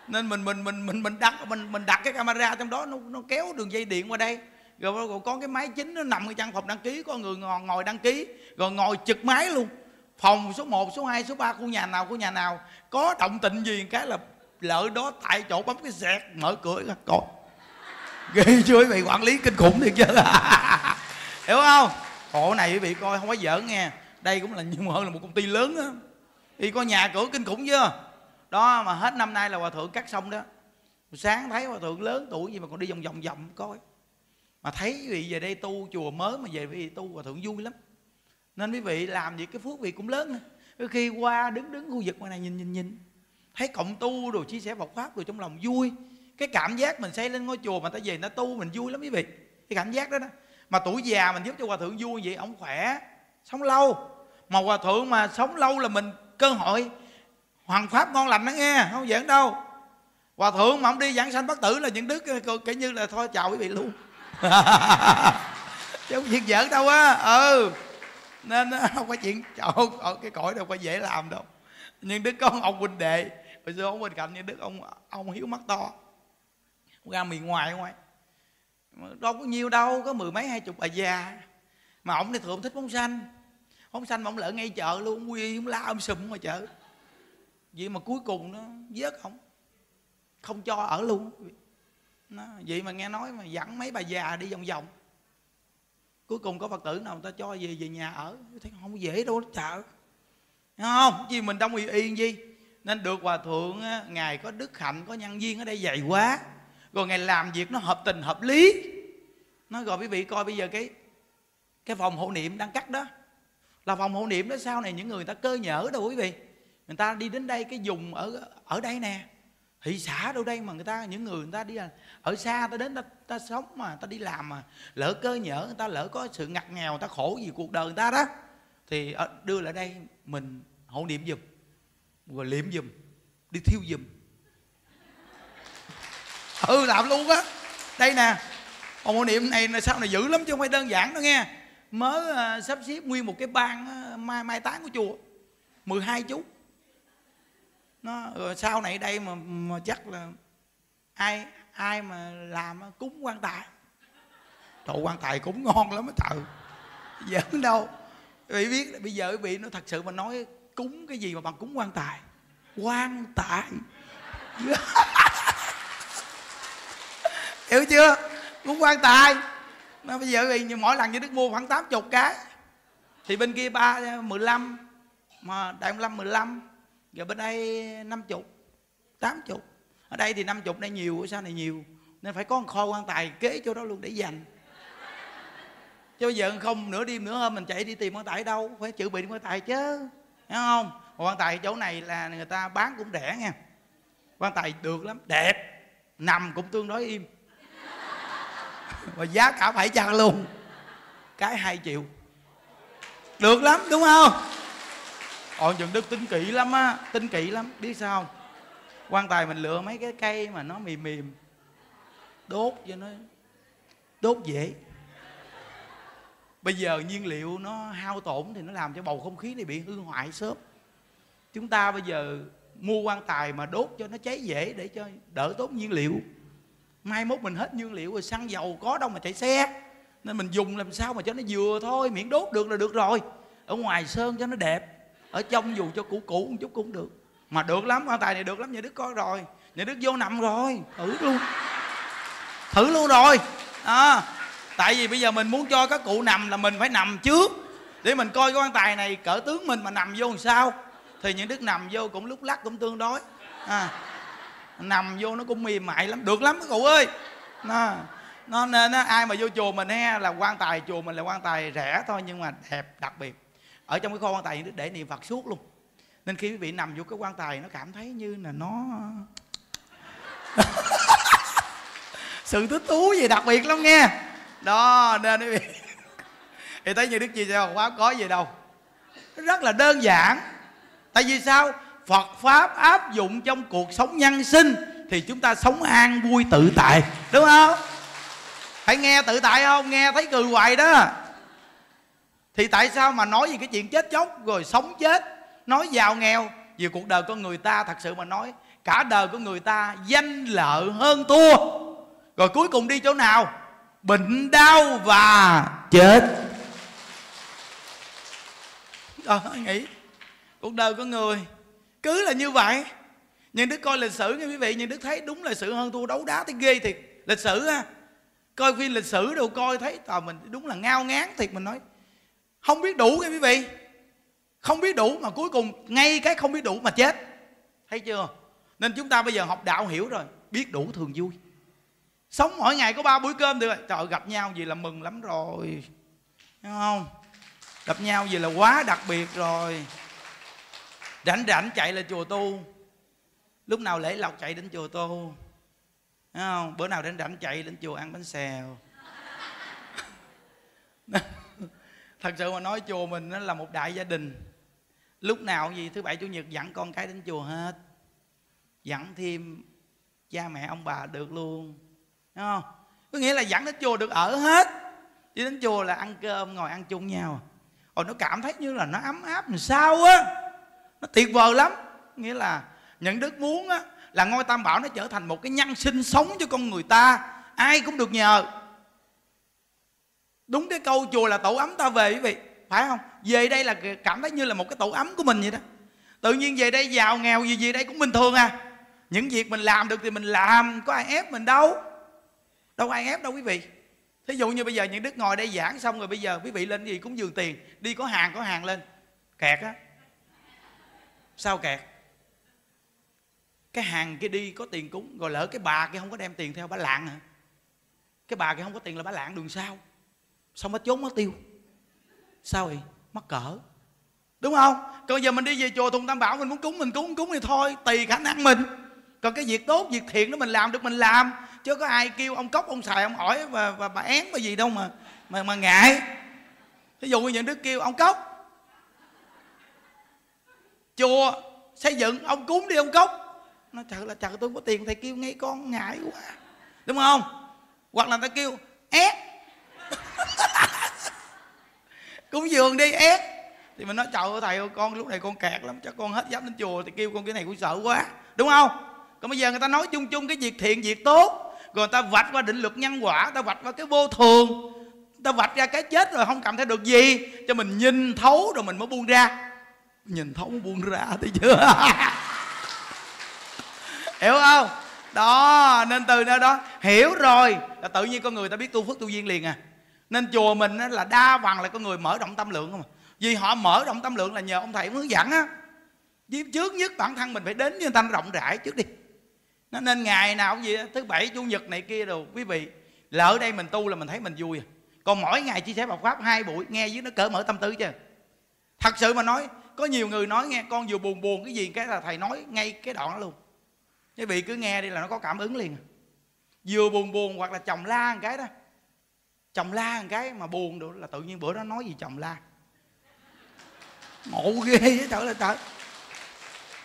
Nên mình mình mình mình mình đặt mình mình đặt cái camera trong đó nó nó kéo đường dây điện qua đây. Rồi, rồi có cái máy chính nó nằm ở trong phòng đăng ký có người ngồi, ngồi đăng ký rồi ngồi trực máy luôn phòng số 1, số 2, số 3 của nhà nào của nhà nào. Có động tịnh gì cái là lỡ đó tại chỗ bấm cái sẹt mở cửa ra coi (laughs) ghê chưa quý vị quản lý kinh khủng thiệt chứ. (laughs) Hiểu không? Khổ này quý vị coi không có giỡn nghe. Đây cũng là nhiều hơn là một công ty lớn á. Thì có nhà cửa kinh khủng chưa? Đó mà hết năm nay là hòa thượng cắt xong đó. Sáng thấy hòa thượng lớn tuổi gì mà còn đi vòng vòng vòng coi. Mà thấy quý vị về đây tu chùa mới mà về quý vị tu hòa thượng vui lắm nên quý vị làm gì cái phước vị cũng lớn đôi khi qua đứng đứng khu vực ngoài này nhìn nhìn nhìn. Thấy cộng tu rồi chia sẻ Phật pháp rồi trong lòng vui. Cái cảm giác mình xây lên ngôi chùa mà ta về nó tu mình vui lắm quý vị. Cái cảm giác đó đó. Mà tuổi già mình giúp cho hòa thượng vui vậy, ông khỏe, sống lâu. Mà hòa thượng mà sống lâu là mình cơ hội hoàng pháp ngon lành đó nghe, không giỡn đâu. Hòa thượng mà ông đi giảng sanh bất tử là những đức kể như là thôi, chào quý vị luôn. (laughs) Chứ không việc giỡn đâu á. Ừ nên (laughs) không có chuyện chỗ cái cõi đâu có dễ làm đâu. Nhưng đức con ông huynh đệ hồi xưa ông bên cạnh như đức ông ông hiếu mắt to. Ra miền ngoài ngoài đâu có nhiều đâu có mười mấy hai chục bà già. Mà ông thì thường thích bóng xanh. Bóng xanh mà ông lỡ ngay chợ luôn ông quy ông la ông sùm ngoài chợ. Vậy mà cuối cùng nó vớt không không cho ở luôn. Nó, vậy mà nghe nói mà dẫn mấy bà già đi vòng vòng cuối cùng có phật tử nào người ta cho về về nhà ở? Thấy không dễ đâu chợ không? Chi mình đông y yên gì? Nên được hòa thượng ngài có đức hạnh, có nhân viên ở đây dày quá. Rồi ngài làm việc nó hợp tình, hợp lý. Nói rồi quý vị coi bây giờ cái cái phòng hộ niệm đang cắt đó. Là phòng hộ niệm đó, sau này những người ta cơ nhở đâu quý vị. Người ta đi đến đây cái dùng ở ở đây nè thị xã đâu đây mà người ta những người người ta đi là ở xa ta đến ta, ta sống mà ta đi làm mà lỡ cơ nhở người ta lỡ có sự ngặt nghèo người ta khổ gì cuộc đời người ta đó. Thì ờ, đưa lại đây mình hộ niệm giùm rồi liệm giùm đi thiêu giùm. Ừ làm luôn á. Đây nè hộ niệm này là sao này dữ lắm chứ không phải đơn giản đâu nghe. Mới uh, sắp xếp nguyên một cái ban uh, ờ, mai mai táng của chùa 12 chú nó rồi sau này đây mà, mà chắc là ai ai mà làm cúng quan tài. Trời quan tài cúng ngon lắm á trời. Giỡn đâu. Bị biết bây giờ bị vị nó thật sự mà nói cúng cái gì mà bằng cúng quan tài. Quan tài. (laughs) Hiểu chưa? Cúng quan tài. Nó bây giờ thì mỗi lần như đức mua khoảng tám chục cái. Thì bên kia ba mười lăm mà đại ông lâm mười lăm rồi bên đây năm chục, tám chục. Ở đây thì năm chục đây nhiều sao này nhiều. Nên phải có một kho quan tài kế chỗ đó luôn để dành. Chứ bây giờ không nửa đêm nữa hôm mình chạy đi tìm quan tài đâu, phải chuẩn bị quan tài chứ, hiểu không? Quan tài chỗ này là người ta bán cũng rẻ nha. Quan tài được lắm, đẹp, nằm cũng tương đối im. (laughs) Và giá cả phải chăng luôn, cái hai triệu. Được lắm, đúng không? Ồ Trần Đức tính kỹ lắm á, Tính kỹ lắm, Biết sao không? Quan tài mình lựa mấy cái cây mà nó mềm mềm, Đốt cho nó, Đốt dễ. Bây giờ nhiên liệu nó hao tổn Thì nó làm cho bầu không khí này bị hư hoại sớm. Chúng ta bây giờ Mua quan tài mà đốt cho nó cháy dễ Để cho đỡ tốn nhiên liệu. Mai mốt mình hết nhiên liệu rồi, xăng dầu có đâu mà chạy xe. Nên mình dùng làm sao mà cho nó vừa thôi, Miễn đốt được là được rồi. Ở ngoài sơn cho nó đẹp ở trong dù cho cũ cũ một chút cũng được. Mà được lắm quan tài này được lắm nhà đức có rồi. Nhà đức vô nằm rồi. Thử luôn. Thử luôn rồi. À, tại vì bây giờ mình muốn cho các cụ nằm là mình phải nằm trước. Để mình coi cái quan tài này cỡ tướng mình mà nằm vô làm sao? Thì những đức nằm vô cũng lúc lắc cũng tương đối. À, nằm vô nó cũng mềm mại lắm. Được lắm các cụ ơi. À, nó nên ai mà vô chùa mình he là quan tài chùa mình là quan tài rẻ thôi nhưng mà đẹp đặc biệt ở trong cái kho quan tài để niệm phật suốt luôn. Nên khi quý vị nằm vô cái quan tài nó cảm thấy như là nó (laughs) sự thích thú gì đặc biệt lắm nghe. Đó, nên quý vị (laughs) thì thấy như đức chia sẻ khóa có gì đâu. Rất là đơn giản. Tại vì sao? Phật pháp áp dụng trong cuộc sống nhân sinh thì chúng ta sống an vui tự tại, đúng không? Hãy nghe tự tại không? Nghe thấy cười hoài đó thì tại sao mà nói về cái chuyện chết chóc rồi sống chết, nói giàu nghèo? Vì cuộc đời con người ta thật sự mà nói, cả đời của người ta danh lợi hơn thua. Rồi cuối cùng đi chỗ nào? Bệnh đau và chết. Ờ nghĩ, cuộc đời của người cứ là như vậy. Nhưng đức coi lịch sử nghe quý vị, nhưng đức thấy đúng là sự hơn thua, đấu đá tới ghê thiệt. Lịch sử ha, coi phim lịch sử đâu coi thấy tòa mình đúng là ngao ngán thiệt, mình nói không biết đủ nghe quý vị. Không biết đủ mà cuối cùng ngay cái không biết đủ mà chết. Thấy chưa? Nên chúng ta bây giờ học đạo hiểu rồi, biết đủ thường vui. Sống mỗi ngày có ba buổi cơm được rồi. Trời, gặp nhau gì là mừng lắm rồi. Đúng không? Gặp nhau gì là quá đặc biệt rồi. Rảnh rảnh chạy là chùa tu. Lúc nào lễ lộc chạy đến chùa tu. Đúng không? Bữa nào rảnh rảnh chạy đến chùa ăn bánh xèo. (laughs) thật sự mà nói chùa mình nó là một đại gia đình. Lúc nào gì, thứ bảy, chủ nhật dẫn con cái đến chùa hết. Dẫn thêm cha mẹ, ông bà được luôn. Đúng không? Có nghĩa là dẫn đến chùa được ở hết. Đi đến chùa là ăn cơm, ngồi ăn chung nhau. Rồi nó cảm thấy như là nó ấm áp làm sao á. Nó tuyệt vời lắm. Nghĩa là những đức muốn á, là ngôi tam bảo nó trở thành một cái nhân sinh sống cho con người ta. Ai cũng được nhờ đúng cái câu chùa là tổ ấm ta về quý vị. Phải không? Về đây là cảm thấy như là một cái tổ ấm của mình vậy đó. Tự nhiên về đây giàu nghèo gì gì đây cũng bình thường à. Những việc mình làm được thì mình làm, có ai ép mình đâu. Đâu ai ép đâu quý vị. Thí dụ như bây giờ những đức ngồi đây giảng xong rồi bây giờ quý vị lên gì cũng dường tiền. Đi có hàng có hàng lên. Kẹt á. Sao kẹt? Cái hàng kia đi có tiền cúng, rồi lỡ cái bà kia không có đem tiền theo, bà lạng hả? Cái bà kia không có tiền là bà lạng, đường sao? Xong nó trốn mất tiêu. Sao vậy? Mắc cỡ. Đúng không? Còn giờ mình đi về chùa thùng tam bảo, mình muốn cúng, mình cúng cúng thì thôi, tùy khả năng mình. Còn cái việc tốt, việc thiện đó mình làm được, mình làm. Chứ có ai kêu ông cốc, ông xài, ông hỏi và và bà én cái gì đâu mà mà mà ngại. Ví dụ như những đứa kêu ông cốc, chùa, xây dựng, ông cúng đi ông cốc. Nó trời là trời, tôi có tiền, thầy kêu ngay con, ngại quá. Đúng không? Hoặc là người ta kêu ép (laughs) cúng dường đi, ép. Thì mình nói, trời ơi, thầy ơi, con lúc này con kẹt lắm, chắc con hết dám đến chùa thì kêu con cái này cũng sợ quá. Đúng không? Còn bây giờ người ta nói chung chung cái việc thiện, việc tốt. Rồi người ta vạch qua định luật nhân quả, người ta vạch qua cái vô thường. Người ta vạch ra cái chết rồi không cảm thấy được gì, cho mình nhìn thấu rồi mình mới buông ra. Nhìn thấu buông ra thấy chưa? (laughs) Hiểu không? Đó, nên từ nơi đó. Hiểu rồi, là tự nhiên con người ta biết tu phước tu duyên liền à nên chùa mình là đa phần là con người mở rộng tâm lượng không à. vì họ mở rộng tâm lượng là nhờ ông thầy hướng dẫn á. Trước nhất bản thân mình phải đến với người ta rộng rãi trước đi. Nó nên ngày nào cũng vậy thứ bảy, chủ nhật này kia đồ, quý vị, lỡ đây mình tu là mình thấy mình vui à. còn mỗi ngày chia sẻ Phật pháp hai buổi, nghe với nó cỡ mở tâm tư chứ. Thật sự mà nói, có nhiều người nói nghe, con vừa buồn buồn cái gì cái là thầy nói ngay cái đoạn đó luôn. Quý vị cứ nghe đi là nó có cảm ứng liền à. vừa buồn buồn hoặc là chồng la một cái đó chồng la một cái mà buồn được là tự nhiên bữa đó nói gì chồng la. Ngộ ghê chứ trời là trời.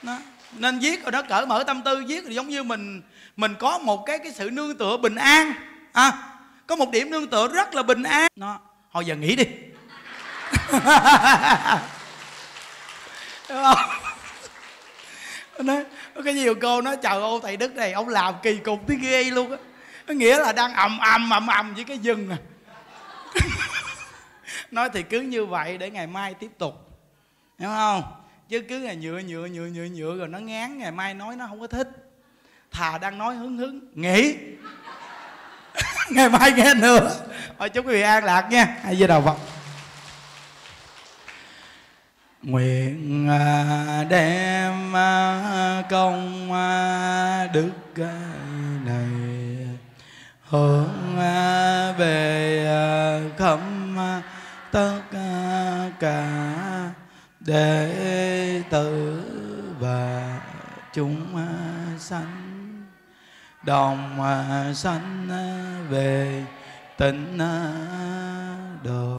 Nó nên viết rồi đó cởi mở tâm tư viết thì giống như mình mình có một cái cái sự nương tựa bình an. À, có một điểm nương tựa rất là bình an. Nó hồi giờ nghỉ đi. (laughs) Đúng không nói cái nhiều cô nói trời ơi thầy đức này ông làm kỳ cục tiếng ghê luôn á. Có nghĩa là đang ầm ầm ầm ầm với cái rừng à nói thì cứ như vậy để ngày mai tiếp tục. Hiểu không? Chứ cứ ngày nhựa nhựa nhựa nhựa nhựa rồi nó ngán ngày mai nói nó không có thích. Thà đang nói hứng hứng nghỉ. (laughs) Ngày mai nghe nữa. Thôi chúc quý vị an lạc nha. Hai giờ đầu phật. Nguyện à, đem à, công à, đức này hướng về khắp tất cả đệ tử và chúng sanh đồng sanh về tịnh độ.